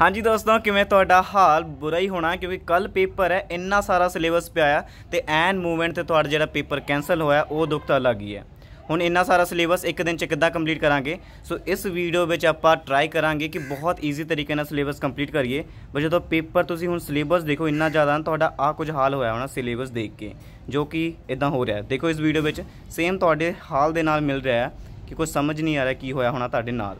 ਹਾਂਜੀ ਦੋਸਤੋ, ਕਿਵੇਂ ਤੁਹਾਡਾ ਹਾਲ ਬੁਰਾ ਹੀ ਹੋਣਾ? ਕਿਉਂਕਿ ਕੱਲ ਪੇਪਰ ਹੈ, ਇੰਨਾ ਸਾਰਾ ਸਿਲੇਬਸ ਪਿਆ ਆ ਤੇ ਐਨ ਮੂਵਮੈਂਟ ਤੇ ਤੁਹਾਡਾ ਜਿਹੜਾ ਪੇਪਰ ਕੈਨਸਲ ਹੋਇਆ, ਉਹ ਦੁੱਖ ਤਾਂ ਲੱਗ ਹੀ ਹੈ। ਹੁਣ ਇੰਨਾ ਸਾਰਾ ਸਿਲੇਬਸ ਇੱਕ ਦਿਨ ਚ ਕਿੱਦਾਂ ਕੰਪਲੀਟ ਕਰਾਂਗੇ? ਸੋ ਇਸ ਵੀਡੀਓ ਵਿੱਚ ਆਪਾਂ ਟਰਾਈ ਕਰਾਂਗੇ ਕਿ ਬਹੁਤ ਈਜ਼ੀ ਤਰੀਕੇ ਨਾਲ ਸਿਲੇਬਸ ਕੰਪਲੀਟ ਕਰੀਏ। ਪਰ ਜਦੋਂ ਪੇਪਰ ਤੁਸੀਂ ਹੁਣ ਸਿਲੇਬਸ ਦੇਖੋ, ਇੰਨਾ ਜ਼ਿਆਦਾ ਤੁਹਾਡਾ ਆ ਕੁਝ ਹਾਲ ਹੋਇਆ ਹੋਣਾ ਸਿਲੇਬਸ ਦੇਖ ਕੇ, ਜੋ ਕਿ ਇਦਾਂ ਹੋ ਰਿਹਾ। ਦੇਖੋ ਇਸ ਵੀਡੀਓ ਵਿੱਚ ਸੇਮ ਤੁਹਾਡੇ ਹਾਲ ਦੇ ਨਾਲ ਮਿਲ ਰਿਹਾ ਹੈ ਕਿ ਕੁਝ ਸਮਝ ਨਹੀਂ ਆ ਰਿਹਾ ਕੀ ਹੋਇਆ ਹੋਣਾ ਤੁਹਾਡੇ ਨਾਲ।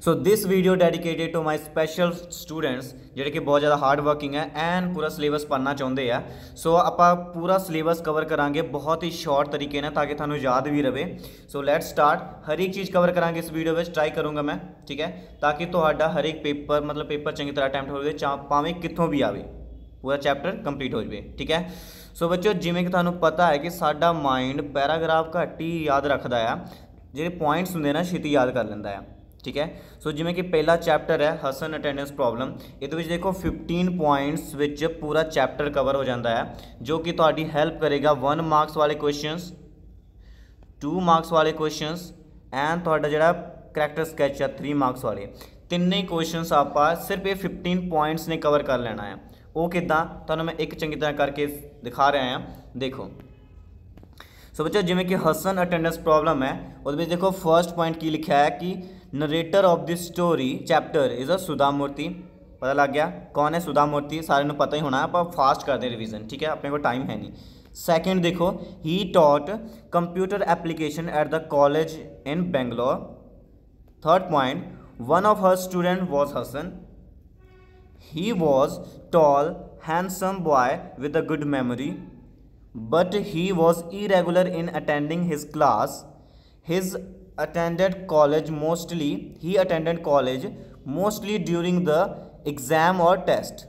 So this video dedicated to my special students ਜਿਹੜੇ ਕਿ ਬਹੁਤ ਜ਼ਿਆਦਾ ਹਾਰਡ ਵਰਕਿੰਗ ਹੈ ਐਨ ਪੂਰਾ ਸਿਲੇਬਸ ਪੜ੍ਹਨਾ ਚਾਹੁੰਦੇ ਆ। ਸੋ ਆਪਾਂ ਪੂਰਾ ਸਿਲੇਬਸ ਕਵਰ ਕਰਾਂਗੇ ਬਹੁਤ ਹੀ ਸ਼ਾਰਟ ਤਰੀਕੇ ਨਾਲ ਤਾਂ ਕਿ ਤੁਹਾਨੂੰ ਯਾਦ ਵੀ ਰਵੇ। ਸੋ ਲੈਟ ਸਟਾਰਟ ਹਰ ਇੱਕ ਚੀਜ਼ ਕਵਰ ਕਰਾਂਗੇ ਇਸ ਵੀਡੀਓ ਵਿੱਚ। ਟਰਾਈ ਕਰੂੰਗਾ ਮੈਂ, ਠੀਕ ਹੈ? ਤਾਂ ਕਿ ਤੁਹਾਡਾ ਹਰ ਇੱਕ ਪੇਪਰ ਮਤਲਬ ਪੇਪਰ ਚੰਗੀ ਤਰ੍ਹਾਂ ਅਟੈਂਪਟ ਹੋ ਜਾਵੇ ਭਾਵੇਂ ਕਿੱਥੋਂ ਵੀ ਆਵੇ। ਪੂਰਾ ਚੈਪਟਰ ਕੰਪਲੀਟ ਹੋ ਜਾਵੇ, ਠੀਕ ਹੈ? ਸੋ ਬੱਚਿਓ, ਜਿਵੇਂ ਕਿ ਤੁਹਾਨੂੰ ਪਤਾ ਹੈ ਕਿ ਸਾਡਾ ਮਾਈਂਡ ਪੈਰਾਗ੍ਰਾਫ ਘੱਟ ਹੀ ਯਾਦ ਰੱਖਦਾ ਆ। ਜਿਹੜੇ ਪੁਆਇੰਟਸ ਹੁੰਦੇ ਨਾ ਛੇਤੀ ਯਾਦ ਕਰ ਲੈਂਦਾ ਆ, ਠੀਕ ਹੈ? ਸੋ ਜਿਵੇਂ ਕਿ ਪਹਿਲਾ ਚੈਪਟਰ ਹੈ ਹਸਨ ਅਟੈਂਡੈਂਸ ਪ੍ਰੋਬਲਮ ਇਹਦੇ ਵਿੱਚ ਦੇਖੋ 15 ਪੁਆਇੰਟਸ ਵਿੱਚ ਪੂਰਾ ਚੈਪਟਰ ਕਵਰ ਹੋ ਜਾਂਦਾ ਹੈ ਜੋ ਕਿ ਤੁਹਾਡੀ ਹੈਲਪ ਕਰੇਗਾ 1 ਮਾਰਕਸ ਵਾਲੇ ਕੁਐਸਚਨਸ 2 ਮਾਰਕਸ ਵਾਲੇ ਕੁਐਸਚਨਸ ਐਂਡ ਤੁਹਾਡਾ ਜਿਹੜਾ ਕਰੈਕਟਰ ਸਕੈਚ ਹੈ 3 ਮਾਰਕਸ ਵਾਲੇ। ਤਿੰਨੇ ਕੁਐਸਚਨਸ ਆਪਾਂ ਸਿਰਫ ਇਹ 15 ਪੁਆਇੰਟਸ ਨੇ ਕਵਰ ਕਰ ਲੈਣਾ ਹੈ ਉਹ ਕਿਦਾਂ? ਤੁਹਾਨੂੰ ਮੈਂ ਇੱਕ ਚੰਗੀ ਤਰ੍ਹਾਂ ਕਰਕੇ ਦਿਖਾ ਰਿਹਾ ਹਾਂ ਦੇਖੋ। सो बच्चों, जिमें कि हसन अटेंडेंस प्रॉब्लम है और भी देखो फ़र्स्ट पॉइंट की लिखा है कि narrator of this story chapter is a Sudha Murty पता लग गया? कौन है सुधा मूर्ति सारे ने पता ही होना है, पर फास्ट कर दें रिविजन ठीक है? अपने को टाइम है नहीं। सेकेंड देखो he taught computer application at the college in Bangalore third point one of her student was Hasan he was tall handsome boy with a good memory but he was irregular in attending his class his attended college mostly he attended college mostly during the exam or test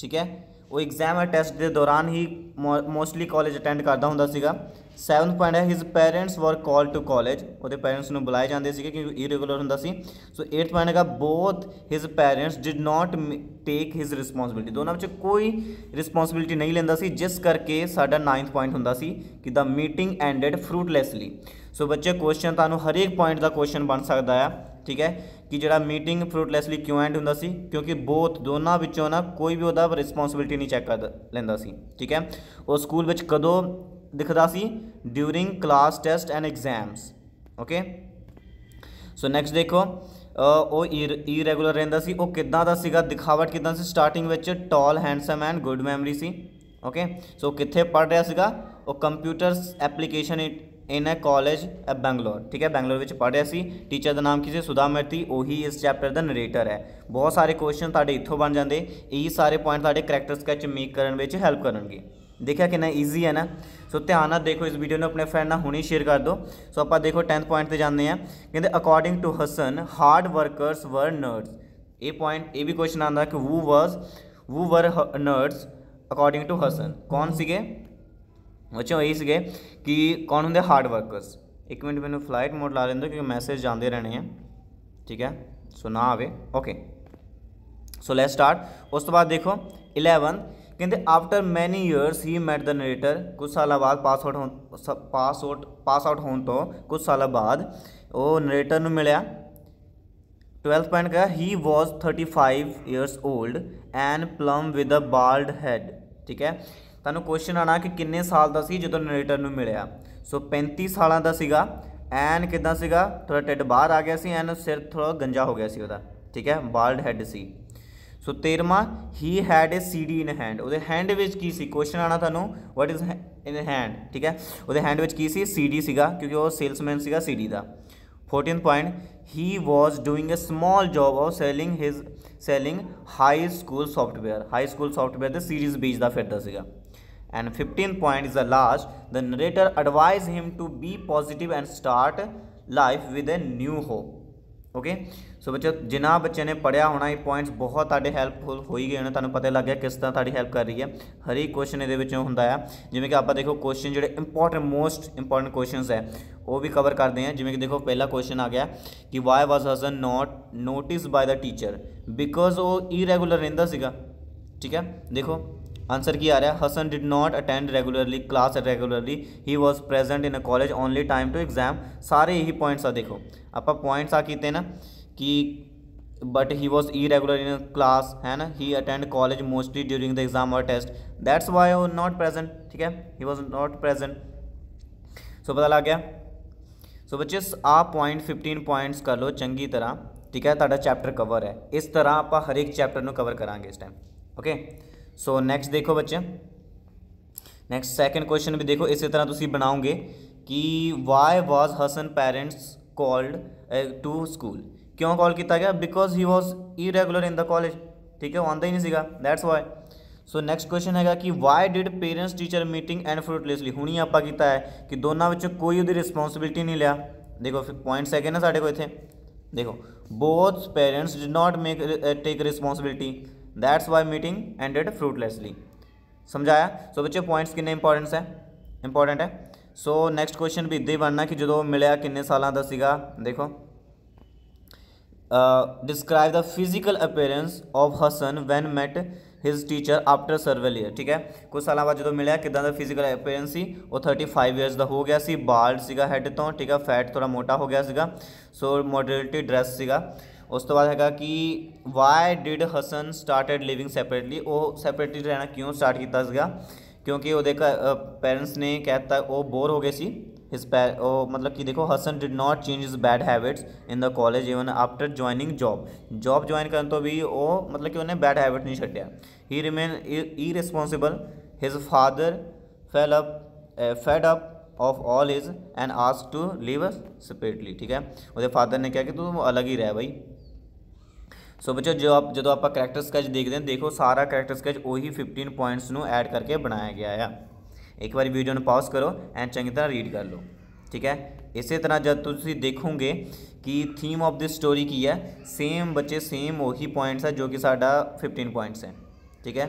ਠੀਕ ਹੈ ਉਹ exam ਔਰ test ਦੇ ਦੌਰਾਨ ਹੀ mostly college attend ਕਰਦਾ ਹੁੰਦਾ ਸੀਗਾ 7th point ਹੈ his parents were call to college ਉਹਦੇ ਪੇਰੈਂਟਸ ਨੂੰ ਬੁਲਾਏ ਜਾਂਦੇ ਸੀਗੇ ਕਿਉਂਕਿ ਇਰੈਗੂਲਰ ਹੁੰਦਾ ਸੀ। ਸੋ 8th ਪੁਆਇੰਟ ਹੈਗਾ both his parents did not take his responsibility ਦੋਨਾਂ ਵਿੱਚ ਕੋਈ ਰਿਸਪੌਂਸਿਬਿਲਟੀ ਨਹੀਂ ਲੈਂਦਾ ਸੀ, ਜਿਸ ਕਰਕੇ ਸਾਡਾ 9th ਪੁਆਇੰਟ ਹੁੰਦਾ ਸੀ ਕਿ ਦਾ ਮੀਟਿੰਗ ਐਂਡਡ ਫਰੂਟਲੈਸਲੀ ਸੋ ਬੱਚੇ ਕੁਐਸਚਨ ਤੁਹਾਨੂੰ ਹਰੇਕ ਪੁਆਇੰਟ ਦਾ ਕੁਐਸਚਨ ਬਣ ਸਕਦਾ ਆ, ਠੀਕ ਹੈ? ਕਿ ਜਿਹੜਾ ਮੀਟਿੰਗ ਫਰੂਟਲੈਸਲੀ ਕਿਉਂ ਐਂਡ ਹੁੰਦਾ ਸੀ? ਕਿਉਂਕਿ ਬੋਥ ਦੋਨਾਂ ਵਿੱਚੋਂ ਨਾ ਕੋਈ ਵੀ ਉਹਦਾ ਰਿਸਪੌਂਸਿਬਿਲਟੀ ਨਹੀਂ ਚੈੱਕ ਕਰ ਲੈਂਦਾ ਸੀ, ਠੀਕ ਹੈ? ਉਹ ਸਕੂਲ ਵਿੱਚ ਕਦੋਂ ਦਿਖਦਾ ਸੀ during class test and exams okay so next ਦੇਖੋ ਉਹ ਇਰੈਗੂਲਰ ਰਹਿੰਦਾ ਸੀ, ਉਹ ਕਿੱਦਾਂ ਦਾ ਸੀਗਾ, ਦਿਖਾਵਟ ਕਿੱਦਾਂ ਸੀ? ਸਟਾਰਟਿੰਗ ਵਿੱਚ tall handsome and good memory C okay so ਕਿੱਥੇ ਪੜ ਰਿਹਾ ਸੀਗਾ? ਉਹ computers application in a college a Bangalore ਠੀਕ ਹੈ? ਬੈਂਗਲੌਰ ਵਿੱਚ ਪੜ੍ਹ ਰਿਹਾ ਸੀ। ਟੀਚਰ ਦਾ ਨਾਮ ਕੀ ਸੀ? ਸੁਧਾ ਮਰਤੀ ਉਹੀ ਇਸ ਚੈਪਟਰ ਦਾ ਨਰੇਟਰ ਹੈ। ਬਹੁਤ ਸਾਰੇ ਕੁਐਸਚਨ ਤੁਹਾਡੇ ਇੱਥੋਂ ਬਣ ਜਾਂਦੇ, ਇਹ ਸਾਰੇ ਪੁਆਇੰਟ ਤੁਹਾਡੇ ਕਰੈਕਟਰ ਸਕੈਚ ਮੇਕ ਕਰਨ ਵਿੱਚ ਹੈਲਪ ਕਰਨਗੇ। ਦੇਖਿਆ ਕਿੰਨਾ ਈਜ਼ੀ ਹੈ ਨਾ? ਸੋ ਧਿਆਨ ਨਾਲ ਦੇਖੋ ਇਸ ਵੀਡੀਓ ਨੂੰ ਆਪਣੇ ਫਰੈਂਡ ਨਾਲ ਹੁਣੇ ਸ਼ੇਅਰ ਕਰ ਦਿਓ ਸੋ ਆਪਾਂ ਦੇਖੋ 10th ਪੁਆਇੰਟ ਤੇ ਜਾਂਦੇ ਆ ਕਹਿੰਦੇ according to Hasan hard workers were nerds ਇਹ ਪੁਆਇੰਟ ਇਹ ਵੀ ਕੁਐਸਚਨ ਆਂਦਾ ਕਿ ਵੂ ਵਾਸ ਵੂ ਵਰ ਨਰਡਸ ਅਕੋਰਡਿੰਗ ਟੂ ਹਸਨ ਕੌਣ ਸੀਗੇ ਬੱਚੋ ਇਹ ਸੀਗੇ ਕਿ ਕੌਣ ਹੁੰਦੇ ਹਾਰਡ ਵਰਕਰਸ ਇੱਕ ਮਿੰਟ ਮੈਨੂੰ ਫਲਾਈਟ ਮੋਡ ਲਾ ਲੈਂਦੇ ਕਿਉਂਕਿ ਮੈਸੇਜ ਜਾਂਦੇ ਰਹਿਣੇ ਆ ਠੀਕ ਹੈ ਸੋ ਨਾ ਆਵੇ ਓਕੇ ਸੋ ਲੈਟ ਸਟਾਰਟ ਉਸ ਤੋਂ ਬਾਅਦ ਦੇਖੋ 11 ਕਹਿੰਦੇ after many years he met the narrator ਕੁਝ ਸਾਲਾਂ ਬਾਅਦ ਪਾਸ ਆਊਟ ਹੋਣ ਪਾਸ ਆਊਟ ਪਾਸ ਆਊਟ ਹੋਣ ਤੋਂ ਕੁਝ ਸਾਲਾਂ ਬਾਅਦ ਉਹ ਨਰੇਟਰ ਨੂੰ ਮਿਲਿਆ। 12th ਪੁਆਇੰਟ ਕਹਾ he was 35 years old and plump with a bald head ਠੀਕ ਹੈ? ਤੁਹਾਨੂੰ ਕੁਐਸਚਨ ਆਣਾ ਕਿ ਕਿੰਨੇ ਸਾਲ ਦਾ ਸੀ ਜਦੋਂ ਨਰੇਟਰ ਨੂੰ ਮਿਲਿਆ? ਸੋ 35 ਸਾਲਾਂ ਦਾ ਸੀਗਾ। ਐਨ ਕਿਦਾਂ ਸੀਗਾ? ਥੋੜਾ ਟਿੱਡ ਬਾਹਰ ਆ ਗਿਆ ਸੀ ਐਨ ਸਿਰ ਥੋੜਾ ਗੰਜਾ ਹੋ ਗਿਆ ਸੀ ਉਹਦਾ। ਠੀਕ ਹੈ? ਬਾਲਡ ਹੈਡ ਸੀ। So 13ਵਾਂ he had a CD in hand ਉਹਦੇ ਹੈਂਡ ਵਿੱਚ ਕੀ ਸੀ ਕੁਐਸਚਨ ਆਣਾ ਤੁਹਾਨੂੰ ਵਾਟ ਇਜ਼ ਇਨ ਹੈਂਡ ਠੀਕ ਹੈ ਉਹਦੇ ਹੈਂਡ ਵਿੱਚ ਕੀ ਸੀ ਸੀਡੀ ਸੀਗਾ ਕਿਉਂਕਿ ਉਹ ਸੇਲਸਮੈਨ ਸੀਗਾ ਸੀਡੀ ਦਾ 14th point he was doing a small job of selling his selling high school software high school software ਦੇ ਸੀਰੀਜ਼ ਵੇਚਦਾ ਫਿਰਦਾ ਸੀਗਾ and 15th point is the last the narrator advised him to be positive and start life with a new hope okay so ਬੱਚੋ ਜਿਨ੍ਹਾਂ ਬੱਚੇ ਨੇ ਪੜਿਆ ਹੋਣਾ ਇਹ ਪੁਆਇੰਟਸ ਬਹੁਤ ਤੁਹਾਡੇ ਹੈਲਪਫੁਲ ਹੋਈ ਗਏ ਹੋਣੇ ਤੁਹਾਨੂੰ ਪਤਾ ਲੱਗ ਗਿਆ ਕਿਸ ਤਰ੍ਹਾਂ ਤੁਹਾਡੀ ਹੈਲਪ ਕਰ ਰਹੀ ਹੈ ਹਰ ਇੱਕ ਕੁਐਸਚਨ ਇਹਦੇ ਵਿੱਚੋਂ ਹੁੰਦਾ ਹੈ ਜਿਵੇਂ ਕਿ ਆਪਾਂ ਦੇਖੋ ਕੁਐਸਚਨ ਜਿਹੜੇ ਇੰਪੋਰਟੈਂਟ ਮੋਸਟ ਇੰਪੋਰਟੈਂਟ ਕੁਐਸਚਨਸ ਹੈ ਉਹ ਵੀ ਕਵਰ ਕਰਦੇ ਹਾਂ ਜਿਵੇਂ ਕਿ ਦੇਖੋ ਪਹਿਲਾ ਕੁਐਸਚਨ ਆ ਗਿਆ ਕਿ why was Hasan not notice by the teacher because ਉਹ ਇਰੈਗੂਲਰ ਰਹਿੰਦਾ ਸੀਗਾ ਠੀਕ ਹੈ ਦੇਖੋ ਆਨਸਰ ਕੀ ਆ ਰਿਹਾ Hasan did not attend regularly class regularly he was present in a college only time to exam ਸਾਰੇ ਇਹੀ ਪੁਆਇੰਟਸ ਆ ਦੇਖੋ ਆਪਾਂ ਪੁਆਇੰਟਸ ਆ ਕੀਤੇ ਨਾ ਕਿ but he was irregular in class है ना he attend college mostly during the exam or test that's why he was not present ठीक है he was not present so ਪਤਾ ਲੱਗ ਗਿਆ ਸੋ ਬੱਚੇ ਆ ਪੁਆਇੰਟ 15 ਪੁਆਇੰਟਸ ਕਰ ਲਓ ਚੰਗੀ ਤਰ੍ਹਾਂ ਠੀਕ ਹੈ ਤੁਹਾਡਾ ਚੈਪਟਰ ਕਵਰ ਹੈ ਇਸ ਤਰ੍ਹਾਂ ਆਪਾਂ ਹਰ ਇੱਕ ਚੈਪਟਰ ਨੂੰ ਕਵਰ ਕਰਾਂਗੇ ਇਸ ਟਾਈਮ ਓਕੇ ਸੋ ਨੈਕਸਟ ਦੇਖੋ ਬੱਚੇ ਨੈਕਸਟ ਸੈਕੰਡ ਕੁਐਸਚਨ ਵੀ ਦੇਖੋ ਇਸੇ ਤਰ੍ਹਾਂ ਤੁਸੀਂ ਬਣਾਓਗੇ ਕਿ why was Hasan parents called to school ਕਿਉਂ ਕਾਲ ਕੀਤਾ ਗਿਆ because he was irregular in the college ਠੀਕ ਹੈ ਉਹ ਆਉਂਦਾ ਹੀ ਨਹੀਂ ਸੀਗਾ that's why so next question ਹੈਗਾ ਕਿ why did parents teacher meeting and fruitlessly ਹੁਣੀ ਆਪਾਂ ਕੀਤਾ ਹੈ ਕਿ ਦੋਨਾਂ ਵਿੱਚੋਂ ਕੋਈ ਉਹਦੀ ਰਿਸਪੌਂਸਿਬਿਲਟੀ ਨਹੀਂ ਲਿਆ ਦੇਖੋ ਫਿਰ ਪੁਆਇੰਟਸ ਹੈਗੇ ਨਾ ਸਾਡੇ ਕੋਲ ਇੱਥੇ ਦੇਖੋ both parents did not make take responsibility that's why meeting ended fruitlessly ਸਮਝਾਇਆ ਸੋ ਬੱਚੇ ਪੁਆਇੰਟਸ ਕਿੰਨੇ ਇੰਪੋਰਟੈਂਟਸ ਹੈ ਇੰਪੋਰਟੈਂਟ ਹੈ ਸੋ ਨੈਕਸਟ ਕੁਐਸਚਨ ਵੀ ਇਦਾਂ ਹੀ ਬਣਨਾ ਕਿ ਜਦੋਂ ਮਿਲਿਆ ਕਿੰਨੇ ਸਾਲਾਂ ਦਾ ਸੀਗਾ ਦੇਖੋ describe the physical appearance of Hasan when met his teacher after several year ਠੀਕ ਹੈ ਕੁਝ ਸਾਲਾਂ ਬਾਅਦ ਜਦੋਂ ਮਿਲਿਆ ਕਿਦਾਂ ਦਾ ਫਿਜ਼ੀਕਲ ਅਪੀਅਰੈਂਸ ਸੀ ਉਹ 35 ਇਅਰਸ ਦਾ ਹੋ ਗਿਆ ਸੀ ਬਾਲਡ ਸੀਗਾ ਹੈਡ ਤੋਂ ਠੀਕ ਹੈ ਫੈਟ ਥੋੜਾ ਮੋਟਾ ਹੋ ਗਿਆ ਸੀਗਾ ਸੋ ਮੋਡਰੇਟਿਵ ਡਰੈਸ ਸੀਗਾ ਉਸ ਤੋਂ ਬਾਅਦ ਹੈਗਾ ਕਿ why did Hasan started living separately ਉਹ ਸੈਪਰੇਟਲੀ ਰਹਿਣਾ ਕਿਉਂ ਸਟਾਰਟ ਕੀਤਾ ਸੀਗਾ ਕਿਉਂਕਿ ਉਹਦੇ ਪੈਰੈਂਟਸ ਨੇ ਕਹਿਤਾ ਉਹ ਬੋਰ ਹੋ ਗਏ ਸੀ ਹਿਸ ਉਹ ਮਤਲਬ ਕਿ ਦੇਖੋ Hasan did not change his bad habits in the college even after joining job job join ਕਰਨ ਤੋਂ ਵੀ ਉਹ ਮਤਲਬ ਕਿ ਉਹਨੇ ਬੈਡ ਹੈਬਿਟ ਨਹੀਂ ਛੱਡਿਆ he remain irresponsible his father fell up fed up of all his and ask to live separately ਠੀਕ ਹੈ ਉਹਦੇ ਫਾਦਰ ਨੇ ਕਿਹਾ ਕਿ ਤੂੰ ਅਲੱਗ ਹੀ ਰਹਿ ਬਈ ਸੋ ਬੱਚੋ ਜੋ ਆਪ ਜਦੋਂ ਆਪਾਂ ਕੈਰੈਕਟਰ ਸਕੈਚ ਦੇਖਦੇ ਹਾਂ ਦੇਖੋ ਸਾਰਾ ਕੈਰੈਕਟਰ ਸਕੈਚ ਉਹੀ 15 ਪੁਆਇੰਟਸ ਨੂੰ ਐਡ ਕਰਕੇ ਬਣਾਇਆ ਗਿਆ ਆ ਇੱਕ ਵਾਰੀ ਵੀਡੀਓ ਨੂੰ ਪਾਜ਼ ਕਰੋ ਐਂਡ ਚੰਗੀ ਤਰ੍ਹਾਂ ਰੀਡ ਕਰ ਲਓ ਠੀਕ ਹੈ ਇਸੇ ਤਰ੍ਹਾਂ ਜਦ ਤੁਸੀਂ ਦੇਖੋਗੇ ਕਿ ਥੀਮ ਆਫ ਦਿਸ ਸਟੋਰੀ ਕੀ ਹੈ ਸੇਮ ਬੱਚੇ ਸੇਮ ਉਹੀ ਪੁਆਇੰਟਸ ਹੈ ਜੋ ਕਿ ਸਾਡਾ 15 ਪੁਆਇੰਟਸ ਹੈ ਠੀਕ ਹੈ